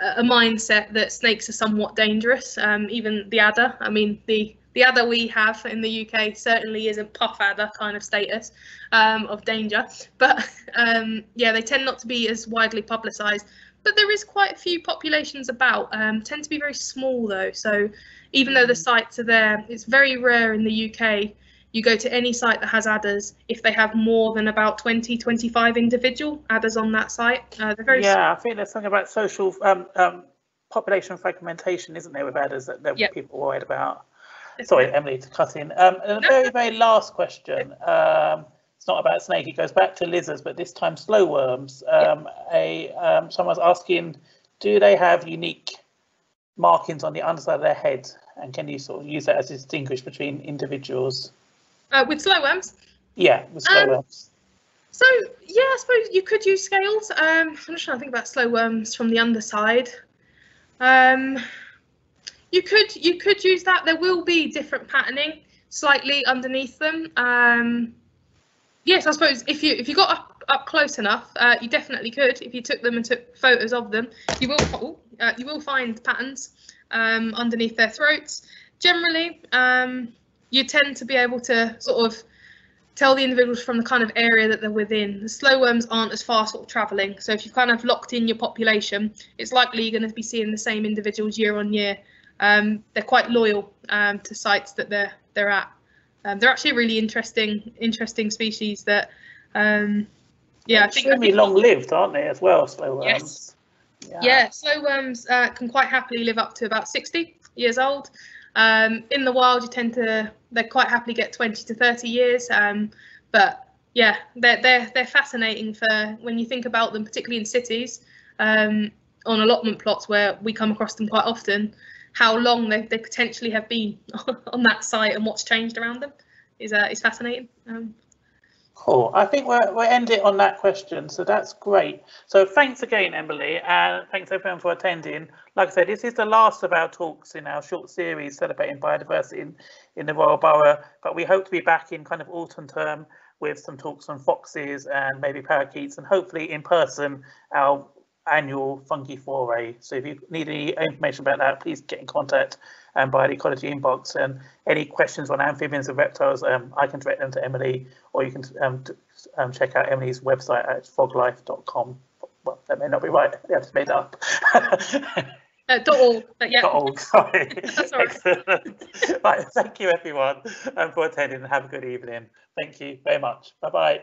a mindset that snakes are somewhat dangerous. Um, even the adder. I mean, the the adder we have in the UK certainly isn't puff adder kind of status um, of danger, but um, yeah, they tend not to be as widely publicised. But there is quite a few populations about. Um, tend to be very small though, so even though the mm. sites are there, it's very rare in the UK. You go to any site that has adders if they have more than about 20, 25 individual adders on that site. Uh, they're very yeah, small. I think there's something about social um, um, population fragmentation, isn't there, with adders that, that yep. people are worried about. Sorry, Emily, to cut in. Um, and a [LAUGHS] very, very last question. Um, it's not about snake. It goes back to lizards, but this time slow worms. Um, a um, someone's asking, do they have unique markings on the underside of their head, and can you sort of use that as a distinguish between individuals? Uh, with slow worms. Yeah, with slow um, worms. So yeah, I suppose you could use scales. Um, I'm just trying to think about slow worms from the underside. Um, you could you could use that. There will be different patterning slightly underneath them. Um, yes, I suppose if you if you got up, up close enough, uh, you definitely could. If you took them and took photos of them, you will uh, you will find patterns um, underneath their throats. Generally, um, you tend to be able to sort of tell the individuals from the kind of area that they're within. The slow worms aren't as far sort of travelling, so if you've kind of locked in your population, it's likely you're going to be seeing the same individuals year on year um, they're quite loyal um, to sites that they're they're at. Um, they're actually a really interesting interesting species that um, yeah, I think, extremely long lived, aren't they, as well? Slow worms. Yes. Yeah. yeah, slow worms uh, can quite happily live up to about 60 years old. Um, in the wild, you tend to they quite happily get 20 to 30 years. Um, but yeah, they're they're they're fascinating for when you think about them, particularly in cities um, on allotment plots where we come across them quite often how long they, they potentially have been [LAUGHS] on that site and what's changed around them is uh, is fascinating. Um, Cool. I think we're, we'll end it on that question. So that's great. So thanks again, Emily, and thanks everyone for attending. Like I said, this is the last of our talks in our short series celebrating biodiversity in, in the Royal Borough, but we hope to be back in kind of autumn term with some talks on foxes and maybe parakeets and hopefully in person our annual fungi foray. So if you need any information about that, please get in contact um, by the ecology inbox and any questions on amphibians and reptiles, um, I can direct them to Emily or you can um, um, check out Emily's website at froglife.com. Well, that may not be right, I just made up. Uh, dot org, but yeah. Dot org, sorry. [LAUGHS] That's all right. Excellent. [LAUGHS] right, thank you everyone um, for attending and have a good evening. Thank you very much. Bye bye.